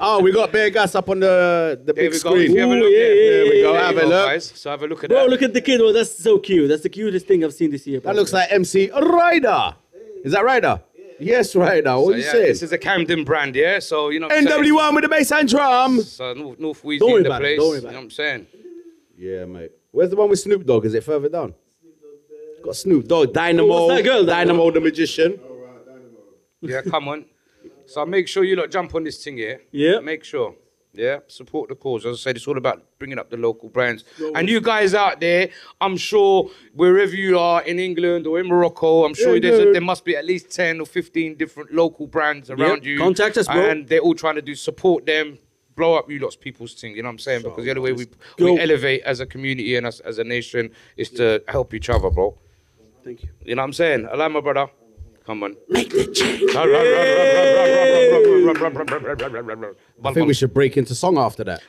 Oh, we got Bear Gass up on the, the big we go. If screen. you have a Ooh, look yeah, there, yeah, There we go. There Have a go, look. guys. So have a look at Bro, that. look at the kid. Oh, that's so cute. That's the cutest thing I've seen this year. That looks like MC Ryder. Is that Ryder? Yes, Ryder. What So, you yeah, saying? This is a Camden brand, yeah. So you know. what I'm saying? NW1 with the bass and drum. So North, North Wheezy Don't worry in the about it, place. don't worry you know about what it. I'm saying? Yeah, mate. Where's the one with Snoop Dogg? Is it further down? Got Snoop Dogg, Dynamo, Oh, that girl, that Dynamo the magician. Yeah, come on. So make sure you lot jump on this thing, here. Yeah. Make sure. Yeah, support the cause. As I said, it's all about bringing up the local brands. And you guys out there, I'm sure wherever you are in England or in Morocco, I'm sure Yeah, there's a, there must be at least 10 or 15 different local brands around you. Contact us, bro. And they're all trying to do support them, blow up you lot's people's thing. You know what I'm saying? Because the other way we, we elevate as a community and as, as a nation is to help each other, bro. Thank you. You know what I'm saying? I like my brother. Come on. Make the change. I think we should break into song after that.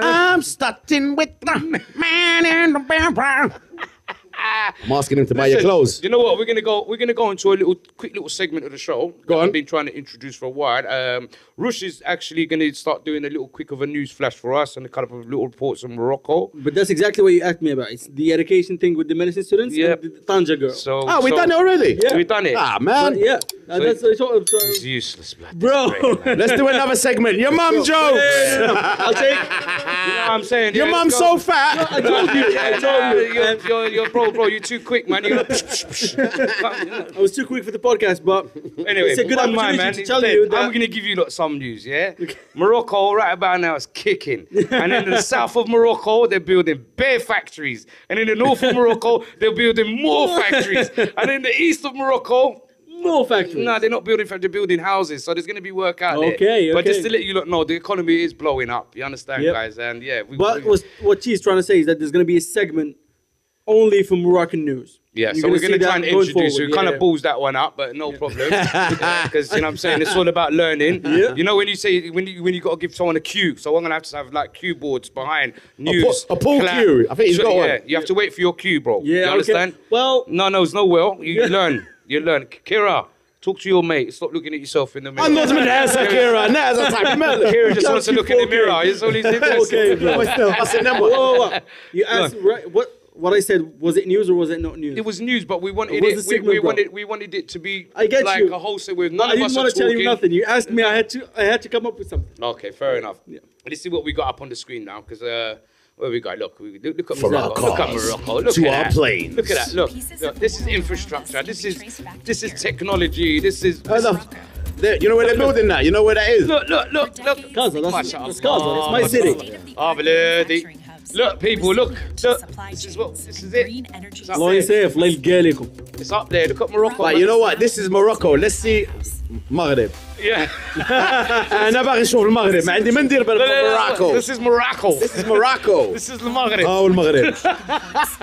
I'm starting with the man in the background. I'm asking him to buy your Listen, clothes. You know what? We're gonna go. We're gonna go into a little quick little segment of the show. Go that on. I've been trying to introduce for a while. Um, Rochd is actually gonna start doing a little quick of a news flash for us and a couple of little reports from Morocco. But that's exactly what you asked me about. It's the education thing with the medicine students Yep. and the Tanja girl. So. Oh, we so- done it already. Yeah. We done it. Ah, But man. yeah, uh, So- that's uh, sort of. It's Uh, useless, blood. bro, (laughs) Let's do another segment. Your mum jokes. I'll take. (laughs) You know what I'm saying? Your Yeah, mum's let's go. so fat. I told you. I told you. you're, And you're, you're, bro, bro, you're too quick, man. You're (laughs) I was too quick for the podcast, but Anyway, it's a good opportunity mind, man. to tell you that. I'm going to give you lot some news, yeah? (laughs) Morocco, right about now, is kicking. and in the (laughs) south of Morocco, they're building bare factories. And in the north of Morocco, they're building more factories. And in the east of Morocco, more factories. no, they're not building factories, they're building houses. So there's going to be work out there. Okay, But just to let you know, the economy is blowing up. You understand, Yep. guys? And yeah, we, But we- what she's trying to say is that there's going to be a segment only for Moroccan news. Yeah, You're so gonna we're going to try and introduce you. We yeah, kind of balls that one up, but no yeah. problem. (laughs) (laughs) Because, you know what I'm saying? It's all about learning. (laughs) Yeah. You know, when you say, when you, when you got to give someone a cue, so I'm going to have to have like cue boards behind news. A, po- pull cue. I think he's so, got one. You have to wait for your cue, bro. Yeah. You understand? Okay. Well, no, no, it's no will. You learn. You learn. Kira. Talk to your mate. Stop looking at yourself in the mirror. I'm not going to ask Kira. Now the type of man. Kira just wants to look in the mirror. It's all he's interested. okay, bro. I said, number. Whoa, whoa. You asked, right, what? What I said. Was it news or was it not news? It was news, but we wanted What's it. the We, signal, we wanted we wanted it to be I get like you. a whole set with none I of didn't want are to tell you nothing. You asked me. I had to. I had to come up with something. Okay, fair enough. Yeah. Let's see what we got up on the screen now, because uh, where we go? Look, we, look, look at For our Morocco. Look at Morocco. Look to at our that. planes. Look at that. Look, look. This is infrastructure. This is this is technology. This is. Oh, no. There- You know where they're building that? You know where that is? Look, look, look, look. Gaza, that's, that's Gaza. It's my city. Oh, bloody. Look, people, look. Look. This is what. This is it. الله. يسيف الله يلقى لكم. It's up there. Look at Morocco. Man. you know what? This is Morocco. Let's see مغرب. Yeah. أنا باغي نشوف المغرب ما عندي ما ندير Morocco. This is Morocco. This is Morocco. This is the Maghreb. آه المغرب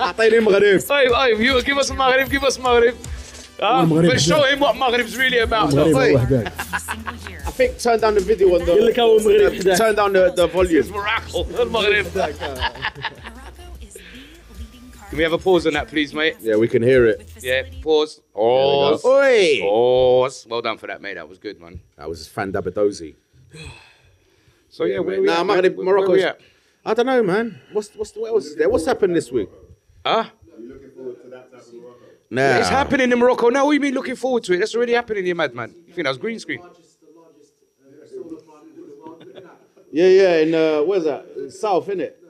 اعطيني المغرب hey, you give us Maghreb, give us Maghreb. Uh, Maghreb but is show him what Maghreb's really about. المغرب Wait. وحدك I think turn down the video on قال لك هو المغرب the حداك. turn down the, the It's volume (laughs) Morocco, Maghreb. Can we have a pause on that, please, mate? yeah we can hear it Yeah, pause. Pause. Oi! Pause. Well done for that, mate. That was good, man. that was Fan Dabadozi (sighs) So yeah, where mate. we Nah, at, man? Maghreb, Where- Morocco's- Where we at? I don't know man what's what's what else is there what's happened this week Huh? Now it's happening in Morocco. Now what do you mean looking forward to it? That's already happening, you madman. You think that was green screen? Yeah, yeah, In uh, where's that? South, isn't it?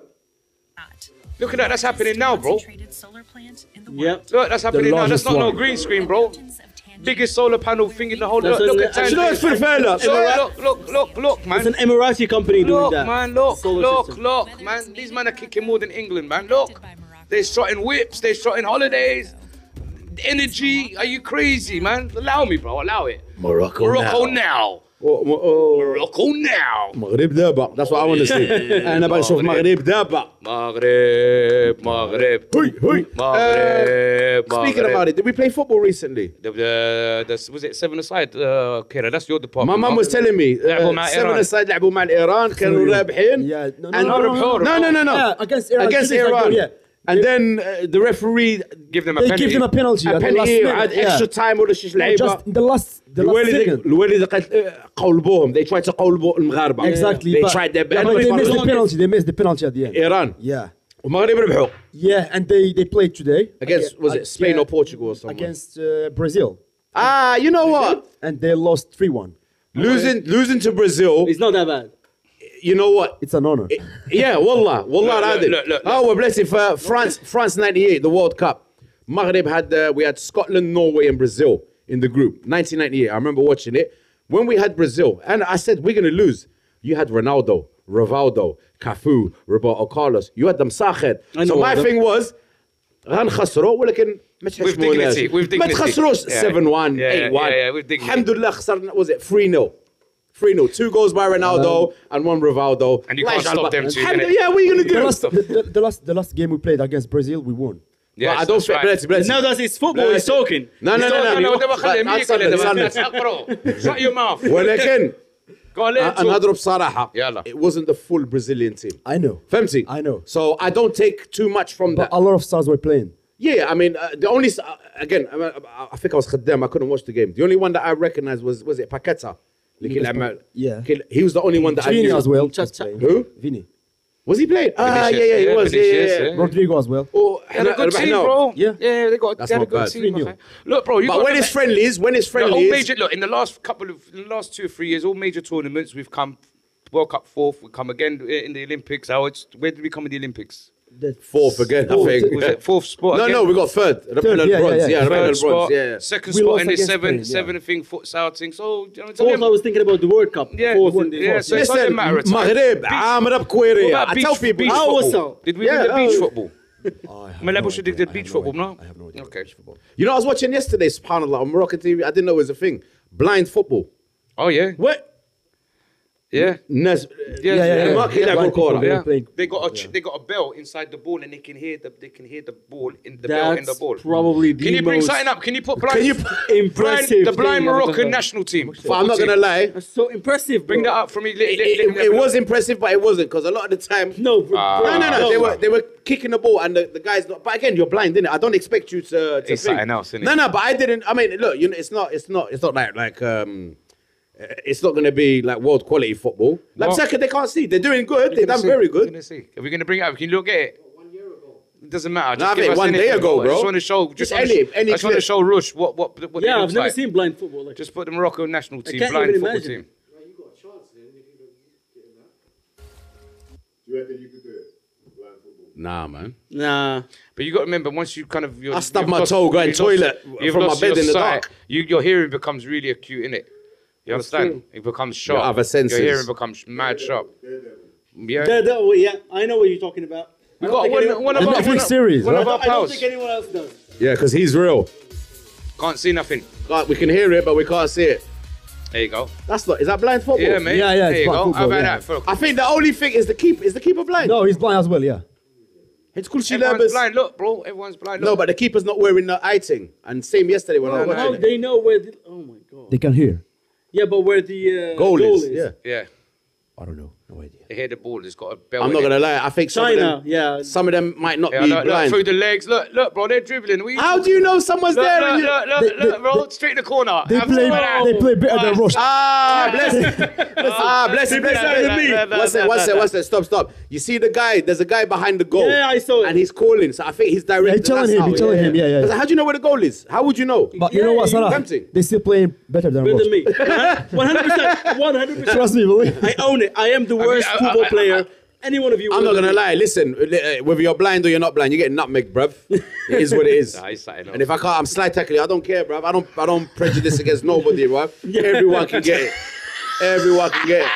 Look at that. That's happening now, bro. Yep. Look, that's happening now. That's not one. no green screen, bro. Biggest solar panel thing in the whole. world. look, look at that. Know it's for look, look, look, look, look, man. It's an Emirati company look, doing that. Man, look, solar look, system. look, man. These men are kicking more than England, man. Look. They're strutting whips. They're strutting holidays Energy, are you crazy, man? Allow me, bro, allow it. Morocco Morocco now now. Oh, oh, oh. Morocco now. مغرب دابا that's what I want to see انا باغي نشوف مغرب دابا Maghreb, Maghreb. هوي هوي Maghreb, Uh, speaking Maghreb. about it did we play football recently The, the, the, was it seven aside? Uh, Kira, that's your My department. mum bro. was telling me لعبوا مع uh, seven إيران. aside لعبوا مع الايران كانوا رابحين Yeah, no, no, and no, no, no, no no no no Yeah, against Iran, against two days ago, Iran yeah. and then uh, the referee Give them a They penalty. give them a penalty. a at the last penalty minute, وعاد yeah. extra time ولا شي No, لعيبه just in the last, the last الوالد second. الوالد قال قولبوهم they tried to قولبوا المغاربه Exactly. they but, tried their yeah, best but they missed the Long- penalty. They missed the penalty at the end. ايران Yeah. والمغرب ربحوا Yeah, and they, they played today. against Aga- was it uh, Spain yeah, or Portugal or something Against uh, Brazil. ah you know what And they lost 3 1. losing losing to Brazil It's not that bad. you know what It's an honor. yeah والله والله (laughs) Look, رادل look, look, look. oh we're blessed for France France 98 the World Cup Maghreb had uh, we had Scotland Norway and Brazil in the group 1998 I remember watching it when we had Brazil and I said we're gonna lose you had Ronaldo Rivaldo Cafu Roberto Carlos you had them Sacher I know so my all them. thing was غنخسروا ولكن ما With تحشموناش dignity, with ما dignity. تخسروش Yeah. 7-1 Yeah, yeah, 8-1 yeah, yeah, with dignity. الحمد لله خسرنا was it 3-0 3-0 two goals by Ronaldo and one Rivaldo And you can't الله stop يجعل- them two, الحمد- innit? yeah what are you gonna The do last, the, the, the last, the last game we played against Brazil, we won. Yes, But I don't that's think right. bless you, bless you. Now that's his football. He's talking. No, no, no, no. No, no, (laughs) خليه But- يميك أتصل- ولا أتصل. ده. Shut your mouth. ولكن Go on, let it انا talk. اضرب صراحه يلا. it wasn't the full Brazilian team I know. فهمتي I know. so I don't take too much from But that a lot of stars were playing. Yeah, I mean, uh, the only s- uh, again, I, I, I think I was Khaddam. I couldn't watch the game. The only one that I recognized was was it Paqueta. Like, was like, yeah. He- He was the only one that I knew. as well. Cha- was. Who? Vini. Was he playing? Ah, yeah, yeah, he yeah, was. Yeah, yeah, yeah. yeah. Rodrigo as well. Oh, They had a good team, bro. Yeah. yeah, they got That's they had a not good bad. team. 3-0. okay. Look, bro, you But got when it's friendlies, when it's Look, all friendlies, major, look, in the last couple of in the last two or three years, all major tournaments we've come World Cup fourth. We come again in the Olympics. How it's where did we come in the Olympics? The fourth again, I Fourth. think. Was it fourth spot? No, again? no, we got third. The Third, medal yeah, bronze. yeah, Yeah, yeah. the medal Third spot, bronze. Yeah. second We spot lost in the against seven, Spain, yeah. seven thing foot outing. So you know, it's Fourth, I only- was thinking about the World Cup. Yeah, Fourth in the yeah, so it's Listen, only a matter of time. Maghreb, Beach- عامر What بكويري. about I beach, tell people. beach How was football? so? Did we Yeah, win the beach oh. football? Oh, I have Malabo no should idea. did the I beach have no football, idea. no? I have no idea. Okay. Beach football. You know, I was watching yesterday, subhanAllah, on Moroccan TV. I didn't know it was a thing. Blind football. Oh yeah, What? Yeah. Nes- yeah, yeah, yeah, yeah. Yeah. Yeah. They got a ch- yeah. they got a bell inside the ball, and they can hear the they can hear the ball in the That's bell in the ball. Probably the Can you bring something up? Can you put blind? Can you p- impressive blind, the blind Moroccan national team? I'm not gonna lie. That's so impressive. Bro. Bring that up for me. It, it, it, it was impressive, but it wasn't because a lot of the time. No, bro, uh, no, no, no, no. They were they were kicking the ball, and the, the guys. Not, but again, you're blind, innit? I don't expect you to. to it's something else, it? No, no. But I didn't. I mean, look, you know, it's not, it's not, it's not like like um uh, It's not going to be like world quality football. Like Well- second, they can't see. They're doing good. They've We're done gonna very see. We're good. gonna see. Are we gonna bring it up? Can you look at it? It doesn't matter. Just give think us one day anything, ago, I bro. just want to show. Just, Just any- sh- any I just want to show Rochd what what what Yeah, it I've never like. seen blind football. Like, Just put the Morocco national team, can't blind even football imagine. team. Do you reckon you could do it? Blind football. Nah, man. nah. But you got to remember, once you kind of, you're, I stubbed my lost- toe going toilet you've from my bed in the sight, dark. You, your hearing becomes really acute, in it. You understand? true. It becomes sharp. other senses. Your hearing becomes mad sharp. Yeah. That, that, well, yeah, I know what you're talking about. we I don't got think one, anyone- one of The our Netflix one of- series, One right? of our I don't pals think anyone else does. Yeah, because he's real. can't see nothing. God, we can hear it, but we can't see it. There you go. That's not. Is that blind football? Yeah, mate. Yeah, yeah, There it's you blind go. football, How about yeah. that? For I think the only thing is the keep is the keeper blind. No, he's blind as well. Yeah. it's cool. She Everyone's blind. Look, bro. Everyone's blind. No, but the keeper's not wearing the eye thing. And same yesterday when I was no, How watching it. they know where the oh my god. They can hear. Yeah, but where the uh, Goal, goal is. Yeah. yeah. I don't know. No idea. They hear the ball. It's got a bell. I'm not gonna lie. I think some China, of them, yeah. some of them might not Yeah, be look, look, blind. through the legs. Look, look, bro. They're dribbling. We, How do you know someone's Look, there? look, and look, look, They- look, they- Straight in the corner. They Have play. some of that. They play better than Rochd. Ah, bless Ah, bless it, bless Nah, it. What's that? nah, What's that? nah. What's that? Stop, stop. You see the guy? There's a guy behind the goal. Yeah, I saw it. And he's calling. So I think he's directing. Yeah, he's telling him, out. he's telling him, yeah, yeah. I was like, How do you know where the goal is? How would you know? But you know what, Salah? tempting. They still playing better than Better than me. 100%. (laughs) 100%. Trust me, believe. (laughs) I own it. I am the worst I- I- football I- player. Any one of you. I'm not gonna lie. Listen, uh, whether you're blind or you're not blind, you get nutmeg, bruv. (laughs) It is what it is. Nah, And if I can't, I'm slide tackling. I don't care, bruv. I don't. I don't prejudice against nobody, bruv. (laughs) Everyone can get it. Everyone can get it.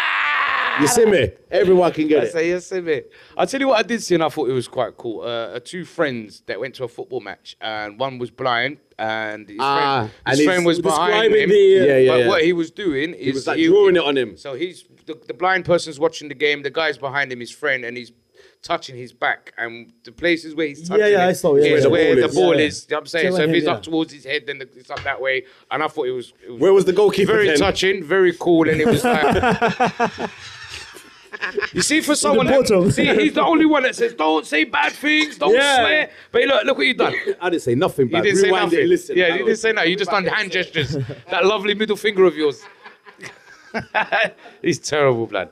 You see me? Everyone can get I it. say yes, mate. I'll tell you what I did see, and I thought it was quite cool. Uh, uh, two friends that went to a football match, and one was blind, and his, Ah, friend, his he's friend was behind him. the, uh, Yeah, yeah, but yeah. what he was doing is He was like drawing it on him. So he's the, the blind person's watching the game. The guy's behind him, his friend, and he's touching his back. And the places where he's touching Yeah, yeah, it I saw, yeah, is yeah. where Where the the ball ball is. is. You know what I'm saying? So if him, he's yeah. up towards his head, then it's up that way. And I thought it was, it was Where was the goalkeeper? very then? touching, very cool, and it was like. (laughs) You see, for someone, that, see, he's the only one that says, "Don't say bad things, don't Yeah. swear." But look, look what you done. I didn't say nothing. You didn't say Rewind nothing. It, listen. yeah, That you didn't say nothing. You just done hand gestures. that lovely middle finger of yours. (laughs) He's terrible, blood.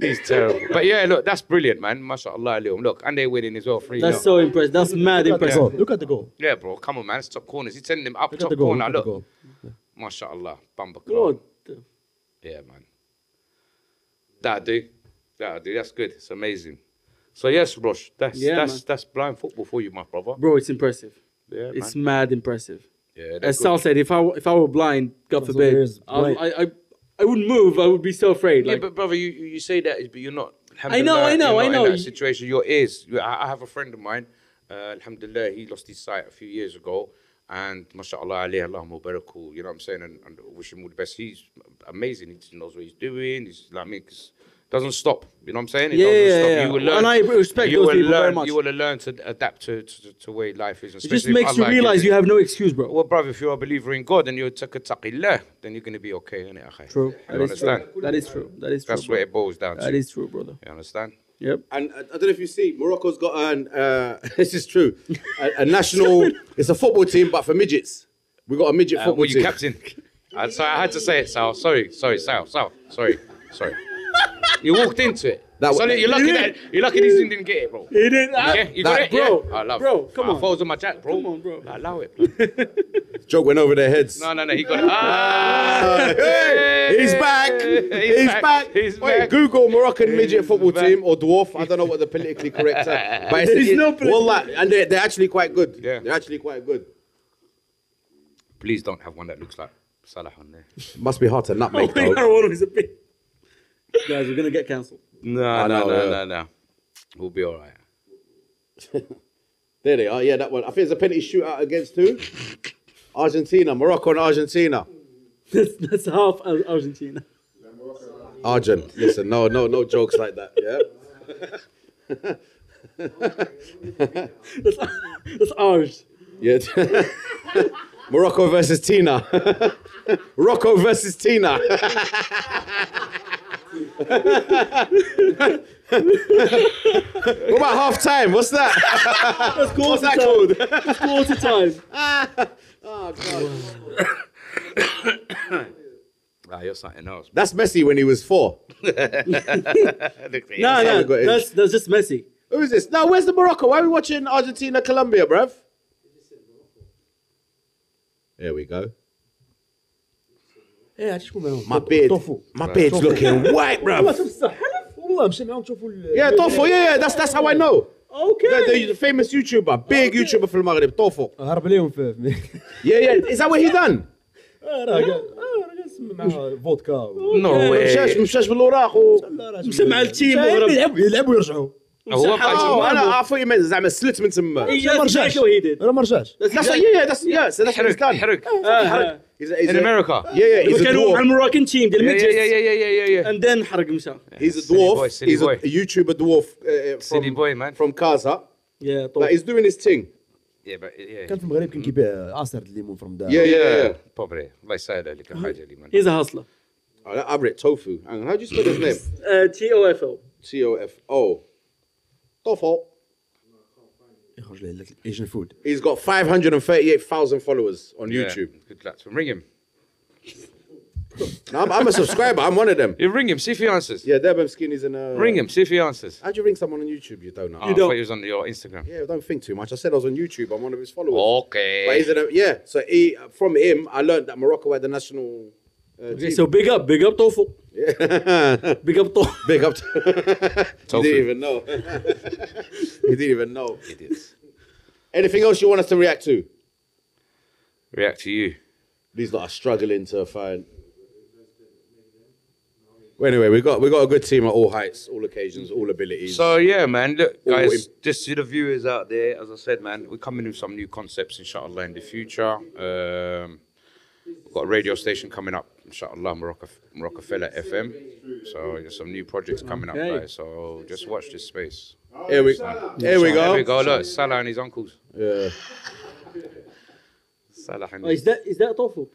He's terrible. But yeah, look, that's brilliant, man. MashaAllah, Liam. Umm. Look, and they're winning as well. Three. That's so impressive. That's mad Look at the impressive. goal. Look at the goal. Yeah, bro. Come on, man. It's top corners. He's sending them up Look top at the goal. corner. Look at the Look, goal. MashaAllah, bumper God. Yeah, man. That do. That do. That's good. It's amazing. So yes, Rochd, that's Yeah, that's man. that's blind football for you, my brother. Bro, it's impressive. Yeah, It's man. mad impressive. Yeah, As Sal said, if I if I were blind, God That's forbid, what it is, I. I, I I wouldn't move. I would be so afraid. Yeah, but brother, you you say that, but you're not. I know, I know, I know. In that situation, your ears. I, have a friend of mine. Uh, alhamdulillah, he lost his sight a few years ago, and mashallah, alayhi Allahumma barakul. You know what I'm saying? And, and wish him all the best. He's amazing. He just knows what he's doing. He's like 'cause doesn't stop. You know what I'm saying? It Yeah, doesn't yeah, stop. yeah. You will learn. And I respect you those will people learn, very much. You will learn to adapt to to, to way life is. it just makes you realize you have no excuse, bro. Well, brother, if you're a believer in God and you're taqillah, then you're going to be okay, innit, akhi? True. You That is understand? true. That is true. That is true. That's bro. where it boils down That to. is true, brother. You understand? Yep. And uh, I don't know if you see, Morocco's got an. Uh, (laughs) this is true. A, a national. (laughs) it's a football team, but for midgets. We got a midget Uh, football were you team. captain? (laughs) I, sorry, I had to say it, Sal. Sorry, sorry, Sal, Sal. Sorry, sorry. You walked into it. That That wa- you're lucky that you're lucky this didn't get it, bro. He didn't. Yeah, you got that- it, bro, yeah? I love bro, it. come I on. thought it on my jack, bro. Come on, bro. I Allow it. (laughs) Joke went over their heads. No, no, no. He got it. (laughs) Ah, Hey, he's back. He's, back. He's Wait, back. Google Moroccan midget football back. team or dwarf. I don't know what the politically correct term. (laughs) But it's, There is it, no political- Wallah, and they're, they're actually quite good. Yeah. They're actually quite good. Please don't have one that looks like Salah on there. Must be hard to Oh, nutmeg we though. got one of his opinion. Guys, we're gonna get cancelled. Oh, no, I no, know, no, yeah. no, no. We'll be all right. (laughs) There they are. Yeah, that one. I think it's a penalty shootout against who? Argentina, Morocco and Argentina. (laughs) That's, that's half Ar- Argentina. Argent. Listen, no, no, no jokes like that. Yeah. (laughs) That's, that's ours. Yeah. Morocco versus Tina. Morocco versus Tina. What about half time? What's that? That's quarter What's that time. called? That's quarter time. oh, (laughs) God. Ah, you're something else. That's Messi when he was four. (laughs) No, how no, we got in. that's that's just messy. Who is this? No, where's the Morocco? Why are we watching Argentina, Colombia, bruv? There we go. إيه هتشوفوا بينهم؟ مابيت توفو. مابيت لوك وايت براف بصح حلف. والله مشينا معاهم تشوفوا يا توفو. يا ذاتس ذاتس هاو اي نو أوكي فيمس يوتيوبر بيج يوتيوبر في المغرب توفو هرب ليهم في يا يا از وات هي دان راه مع فودكا نو واي مشاش مشاش بالاوراق ومشى مع التيم يلعبوا يرجعوا هو Oh, انا I thought you meant زعما سلت من تما. He- ما that's رجعش exactly what he did. راه ما رجعش That's what, yeah, yeah, that's yeah, so that's what he's حرق done. حرق. آه. He's a, he's In a, America. Yeah, yeah, he's a كانوا مع dwarf. المراكن تيم ديال Yeah, yeah, yeah, الميدجز yeah, yeah, yeah, yeah. and then حرق مشى. He's a Silly dwarf. boy, silly he's a, boy. a YouTuber dwarf uh, uh, from, Silly boy, man. from Kaza. Yeah, But طول. he's doing his thing. Yeah, but yeah. كان في المغرب كان كيبيع عصير الليمون فروم دار Yeah, yeah, yeah. بوبري الله يسهل عليك الحاجه اللي من He's a hustler. Oh, I've read tofu. Hang on, how do you spell his name? Uh, T O F O. T O F O. Stofo. Asian food. He's got 538,000 followers on Yeah, YouTube. Good luck to him. Ring him. No, I'm, I'm a subscriber. I'm one of them. (laughs) You ring him. See if he answers. Yeah, Durban Skinny's in a. Ring him. See if he answers. How'd you ring someone on YouTube you don't know? Oh, I thought he was on your Instagram. Yeah, don't think too much. I said I was on YouTube. I'm one of his followers. But he's in a, yeah, so he, from him, I learned that Morocco had the national uh, Okay, so big up, big up Tofu. yeah. Big up Tofu. Big up. (laughs) To he Tofu. (laughs) didn't even know. he didn't even know. Idiots. Anything else you want us to react to? React to you. These lot are struggling to find. Well, anyway, we got we got a good team at all heights, all occasions, all abilities. So yeah, man. Look, All guys, in- just to the viewers out there, as I said, man, we're coming with some new concepts, inshallah, in the future. Um, We've got a radio station coming up, inshallah, Morocco- Marocafella FM. So there's some new projects coming okay. up there. So just watch this space. Here we, here we go. Here we go. Look, Salah and his uncles. Yeah. Salah and. Oh, is that is that tofu?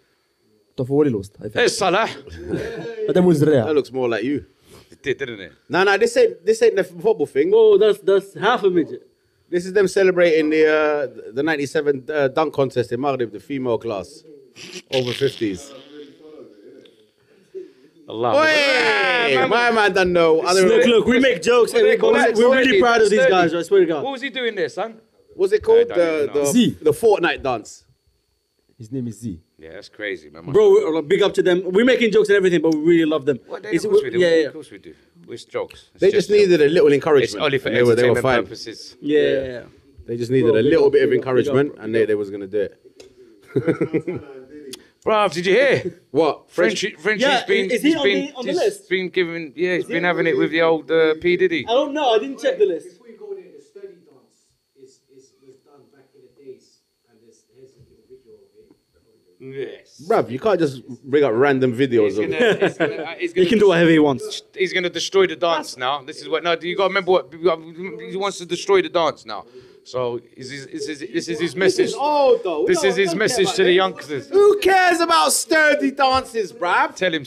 Tofu what he lost? Hey, Salah. (laughs) that looks more like you. It did, didn't it? No, no. This ain't this ain't the football thing. Oh, that's that's half a midget. This is them celebrating the uh, the '97 uh, dunk contest in Maghreb, the female class over 50s. Allah. Hey, my man don't know. Other Look, look, we make jokes and we, call it? we're really Sturdy, proud of these sturdy. guys. I swear to What God. was he doing there, son? What's it called? I don't The even know. the, Z. the Fortnite dance. his name is Z Yeah, that's crazy, man. Bro, we're- uh, big up to them. We're making jokes and everything, but we really love them. What, It's- of course we do. Yeah, Of course we do. It's jokes. It's They just needed a little encouragement. It's only for and they were, they were fine. purposes. yeah, yeah. yeah. They just needed Bro, a big little up, bit of big up, encouragement, big up, and they, they was gonna do it. (laughs) Bro, did you hear? (laughs) What French, Frenchie's Yeah, been, is he he's on been, the- on the he's list? been given, yeah, he's he been on having the it with the old uh, P Diddy. I don't know. I didn't check the list. Before you go there, the study dance is, is was done back in the days, and there's here's a little of it. Yes. Bruv, you can't just bring up random videos He's of gonna, he's gonna, uh, he's (laughs) He gonna can do whatever he wants. He's gonna destroy the dance now. This is what. Now, you gotta remember what he wants to destroy the dance now. So this is, this is, this is his message. old though. This is his message to the youngsters. Who cares about sturdy dances, bruv? Tell him,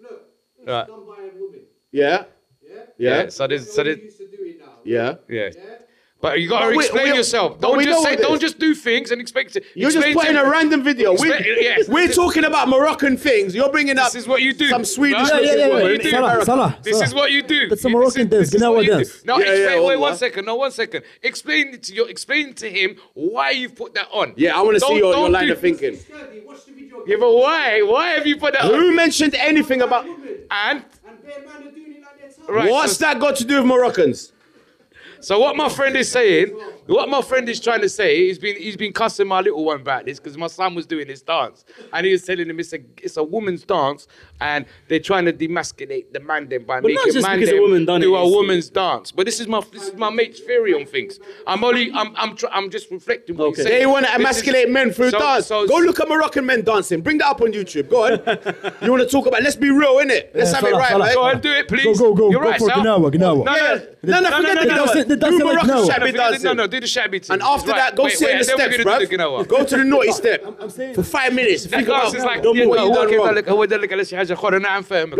Look, Right. Done by a woman. Yeah, Yeah. yeah. So there's, so All there's, you used to do Yeah. Yeah. But you gotta But explain we- yourself. Don't just say. Don't just do things and expect it. You're just explain putting a random video. We, Explain- yes. (laughs) We're talking about Moroccan things. You're bringing up This is what you do. some Swedish Right? Yeah, yeah, looking yeah, woman you in do. Salah, America. Salah. This is what you do. That's a Moroccan this is- dance, this is Gnawa what you do. dance. No, Yeah, yeah, wait, one second. No, one second. Explain to you. Explain to him why you've put that on. Yeah, I want to see your, your don't line do- of thinking. Sturdy, watch the video. Yeah, but why? Why have you put that on? Who mentioned anything about And And bare man are doing it like they're tough. right. what's so, that got to do with Moroccans? So what my friend is saying, what my friend is trying to say, he's been he's been cussing my little one about this because my son was doing his dance and he was telling him it's a it's a woman's dance and they're trying to demasculate the man then by But making just man because a them woman done do it, a it's- woman's dance. But this is my this is my mate's theory on things. I'm only I'm I'm tr- I'm just reflecting what he's Okay. saying. They want to This is- emasculate men through so- dance. so- Go look at Moroccan men dancing. Bring that up on YouTube. Go on. (laughs) you want to talk about? Let's be real, innit? Let's Yeah, have it right, mate. Go on, do it, please. Go, go, go, You're go right, for Gnawa, Gnawa. No, no, Yeah. No, no, no, forget no, the no, Gnawa. no, did that. Do Moroccan like, no. Shabby does no, no, do the Shabby too. And after right. that, go wait, sit wait, in the steps, bruv. Go to the naughty step I'm, I'm saying for five minutes. Think is like, don't yeah, no, هو قال لك هو دار لك على شي حاجة أخرى أنا عم فاهمك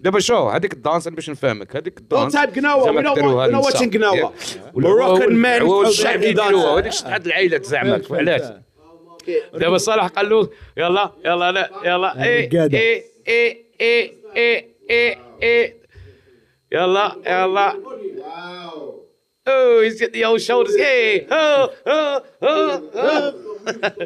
دابا شو هذيك الدانس أنا باش نفهمك هذيك الدانس تايب قناوه وي نو واتشين قناوه موروكان مان شعبي دانس هذيك شحال العائلات زعما علاش دابا صالح قال له يلا يلا لا يلا اي اي اي اي اي اي Ya Allah, Ya Allah. Wow. Oh, he's got the old shoulders. Hey, oh, oh, oh, oh.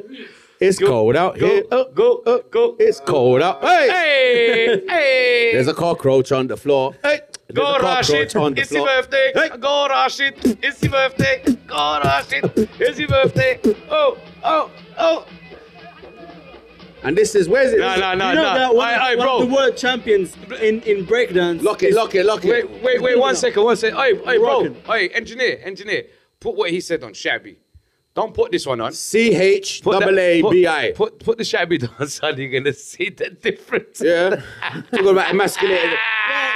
It's go, cold out go, here. Go, go, oh, go. It's cold out. Hey, hey, hey. There's a cockroach on the floor. Hey, There's go Rashid. On the it's floor. your birthday. Hey. Go Rashid. It's your birthday. Go Rashid. It's your birthday. Oh, oh, oh. And this is where's it? No, no, no, you know no. that one, Aye, aye, one bro. of the world champions in, in breakdance. Lock it, lock it, lock it. Wait, wait, wait, one second, one second. Hey, hey, bro. Hey, engineer, engineer. Put what he said on Chaabi. Don't put this one on. C H Put double that- A put- Put, put the Chaabi dance on. You're gonna see the difference. Yeah. Talking about emasculated.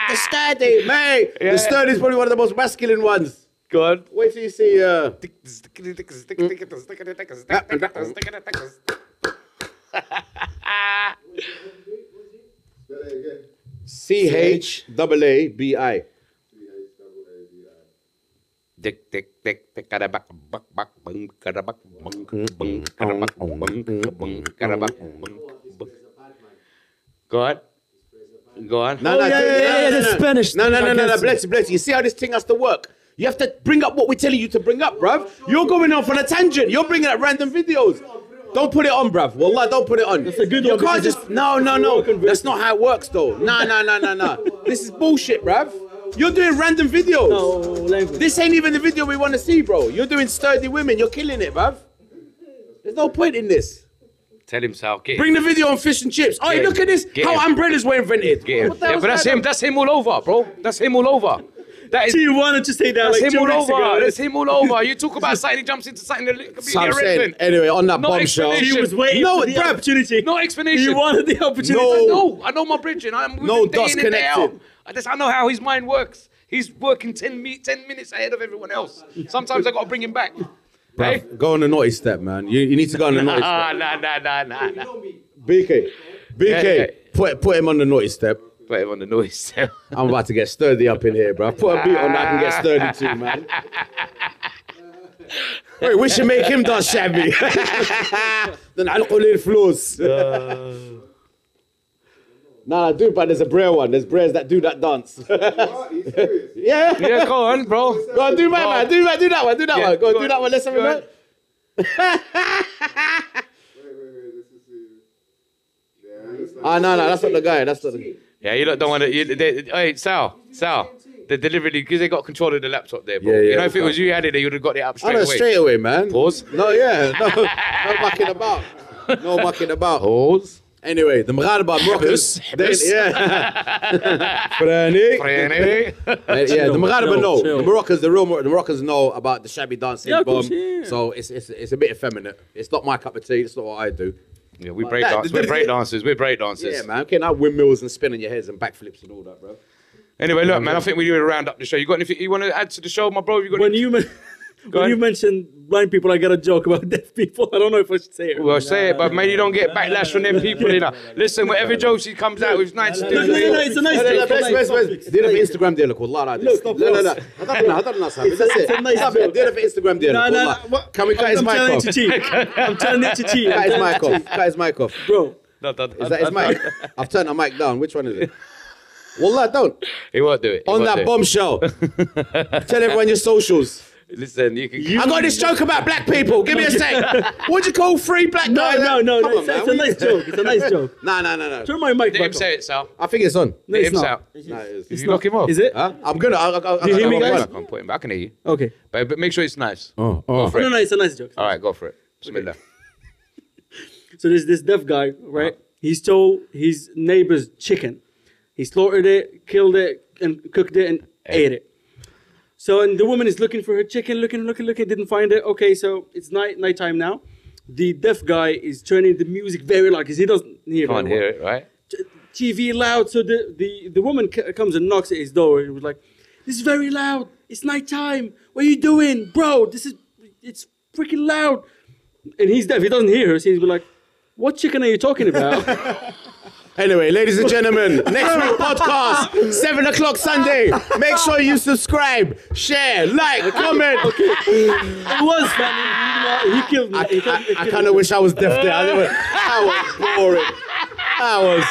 the sturdy, mate. Yeah. The sturdy is probably one of the most masculine ones. Go on. Wait till you see. Uh, Spell it again. C H double A B I. Dick, dick, dick, dick, kada bak, bak, bak, bung, kada bak, bung, bung, kada bak, bung, bung, kada bung, bung. Go on. Go on. No, Oh, no, yeah, yeah, yeah, no, yeah, no, the no. Spanish No, no, no, no, no, guys. bless you, bless you. You see how this thing has to work? You have to bring up what we're telling you to bring up, bruv. You're going off on a tangent. You're bringing up random videos. Don't put it on, bruv. Wallah, don't put it on. That's a good you one can't just. No, no, no. That's not how it works, though. Nah, nah, nah, nah, nah. This is bullshit, bruv. You're doing random videos. No language. This ain't even the video we want to see, bro. You're doing sturdy women. You're killing it, bruv. There's no point in this. Tell him, Sal. Get Bring the video on fish and chips. Oh, Get look at this. Get How him. umbrellas were invented. Get him. Yeah, but that's going him. on? That's him all over, bro. That's him all over. That is. Do you wanted to say that That's like him two all over. ago? That's him all over. You talk (laughs) about something, he jumps into something that completely So I'm saying, irrelevant. anyway, on that No bombshell. He was waiting No, for the bruv. opportunity. No explanation. He wanted the opportunity. No. No, I know my bridging. I'm with No him day dots in and day out. connected. I just I know how his mind works. He's working 10, me- 10 minutes ahead of everyone else. Sometimes I got to bring him back. Hey? Go on the naughty step, man. You, you need to go on the naughty (laughs) step. nah, nah, nah, nah, nah. BK, BK, Yeah, yeah. put put him on the naughty step put him on the noise. I'm about to get sturdy up in here, bro. Put a beat on that I can get sturdy too, man. Wait, we should make him dance Chaabi. then I'll call it flows. Nah, I do, but there's a Brer one. There's Brers that do that dance. (laughs) yeah. Yeah, go on, bro. Go on, do my man. Do my, do that one. Do that yeah, one. Go, on, do on. that one. Let's have a look. Ah, no, no, that's not the guy. That's not the guy. Yeah, you lot don't want to. You, they, hey, Sal, Sal, they deliberately because they got control of the laptop there, bro. Yeah, yeah. You know, if it was you had it, they would have got it up I straight know, away. straight away, man. Pause. No, yeah. No, no mucking about. No mucking about. Pause. Anyway, the Maghreba Moroccans. Habis, they- habis. Yeah. (laughs) Franny. Franny. Yeah, the Maghreba chill, know. chill. The Moroccans, the real Mor- the Moroccans know about the Chaabi dancing Yeah, bomb. course, yeah. So it's, it's it's a bit effeminate. It's not my cup of tea. It's not what I do. Yeah, we Like break dance. We're break dancers. We're break dancers. Yeah, man. Can't have windmills and spinning your heads and backflips and all that, bro. Anyway, look, man, I think we need to round up the show. You got anything you want to add to the show, my bro? You got When any- you when on. you mentioned blind people, I got a joke about (laughs) deaf people. I don't know if I should say it. Well, say it, but maybe you don't get backlash from them people. (laughs) You know. Listen, whatever jokes he comes out with, nice to no, no, no, no, it's a nice لا لا لا joke. بس بس بس ديرها في انستغرام ديالك والله العظيم Look, of لا لا course. لا هضرنا هضرنا صاحبي It's a- it's a nice joke. ديرها في انستغرام ديالك No, no, no. والله what- Can we cut I'm, his I'm mic telling off? it to cheat. I'm telling it to cheat. Cut I'm his telling mic it to off. Cut his mic off. cheat. Bro, No, no, Is that his mic? I've turned the mic down. Which one is it? (laughs) Wallah, don't. He won't do it. He On won't that do it. bombshell. Tell everyone your socials. Listen, you can. I got this joke about black people. Give me a sec. (laughs) What do you call three black no, guys? no, no, Come no. on, It's, man. it's a nice joke. It's a nice joke. (laughs) No, no, no, no. Turn my mic Let him say it, Sal. I think it's on. No, Let it's him not. say it. No, it is. Did you knock him off? Is it? Huh? I'm gonna. I'll, I'll, Do you hear me, I'll- guys? I can't put him back. I can hear you. Okay. But, but make sure it's nice. Oh, oh. for No, no, it's a nice joke. All right, go for it. Bismillah. (laughs) So there's this deaf guy, right? Uh-huh. He stole his neighbor's chicken. He slaughtered it, killed it, and cooked it and ate it. So and the woman is looking for her chicken, looking, looking, looking, didn't find it. Okay, so it's night nighttime now. The deaf guy is turning the music very loud because he doesn't hear. Can't hear it, right? TV loud. So the, the, the woman c- comes and knocks at his door and was like, This is very loud. It's nighttime. What are you doing? Bro, this is, it's freaking loud. And he's deaf. He doesn't hear her. So he's like, What chicken are you talking about? (laughs) Anyway, ladies and gentlemen, next week podcast, seven o'clock Sunday. Make sure you subscribe, share, like, comment. Okay. it was, man. He, killed me. I, He killed- he I, I kind of wish I was deaf there. I never, that was boring. That was.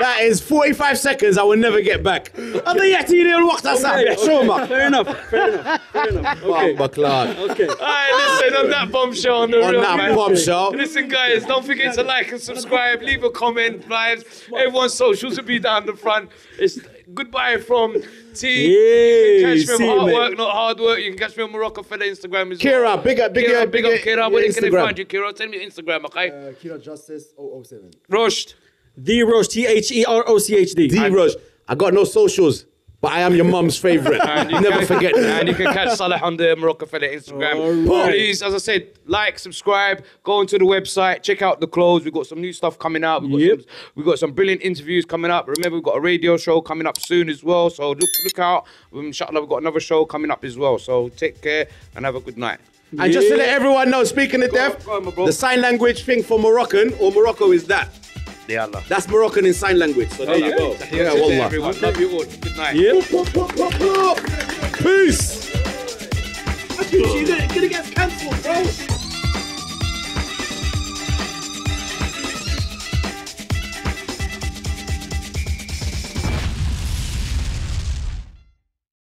That is 45 seconds I will never get back. ضيعتيني الوقت Fair enough, fair enough, fair enough. Okay. Okay. All right, listen, on that bombshell, on, the On real, that bombshell. Listen, guys, don't forget to like and subscribe, leave a comment, guys. Everyone's socials will be down the front. It's goodbye from Tee. You Yeah, can catch me on hard work, not hard work. You can catch me on Morocco for the Instagram as well. Kira, big up, big Kira, up, big up, Kira. Where can they find you, Kira? Tell me your Instagram, okay? Uh, Kira Justice 007. Rochd. The Rochd. T H E R O C H D. D Rochd. I got no socials, but I am your mum's favorite. (laughs) you Never can- forget that. And you can catch Salah on the Marocafella Instagram. Alright. Please, as I said, like, subscribe, go onto the website, check out the clothes. We've got some new stuff coming out. We've got, Yep. some, we've got some brilliant interviews coming up. Remember, we've got a radio show coming up soon as well. So look, look out. Um, Inshallah, we've got another show coming up as well. So take care and have a good night. And just to let everyone know, speaking of deaf, go on, the sign language thing for Moroccan or Morocco is that. Yeah, Allah. That's Moroccan in sign language. So there you go. Yeah, wallah. everyone. Love you all. Good night. Yep. Peace. You're gonna get cancelled, bro.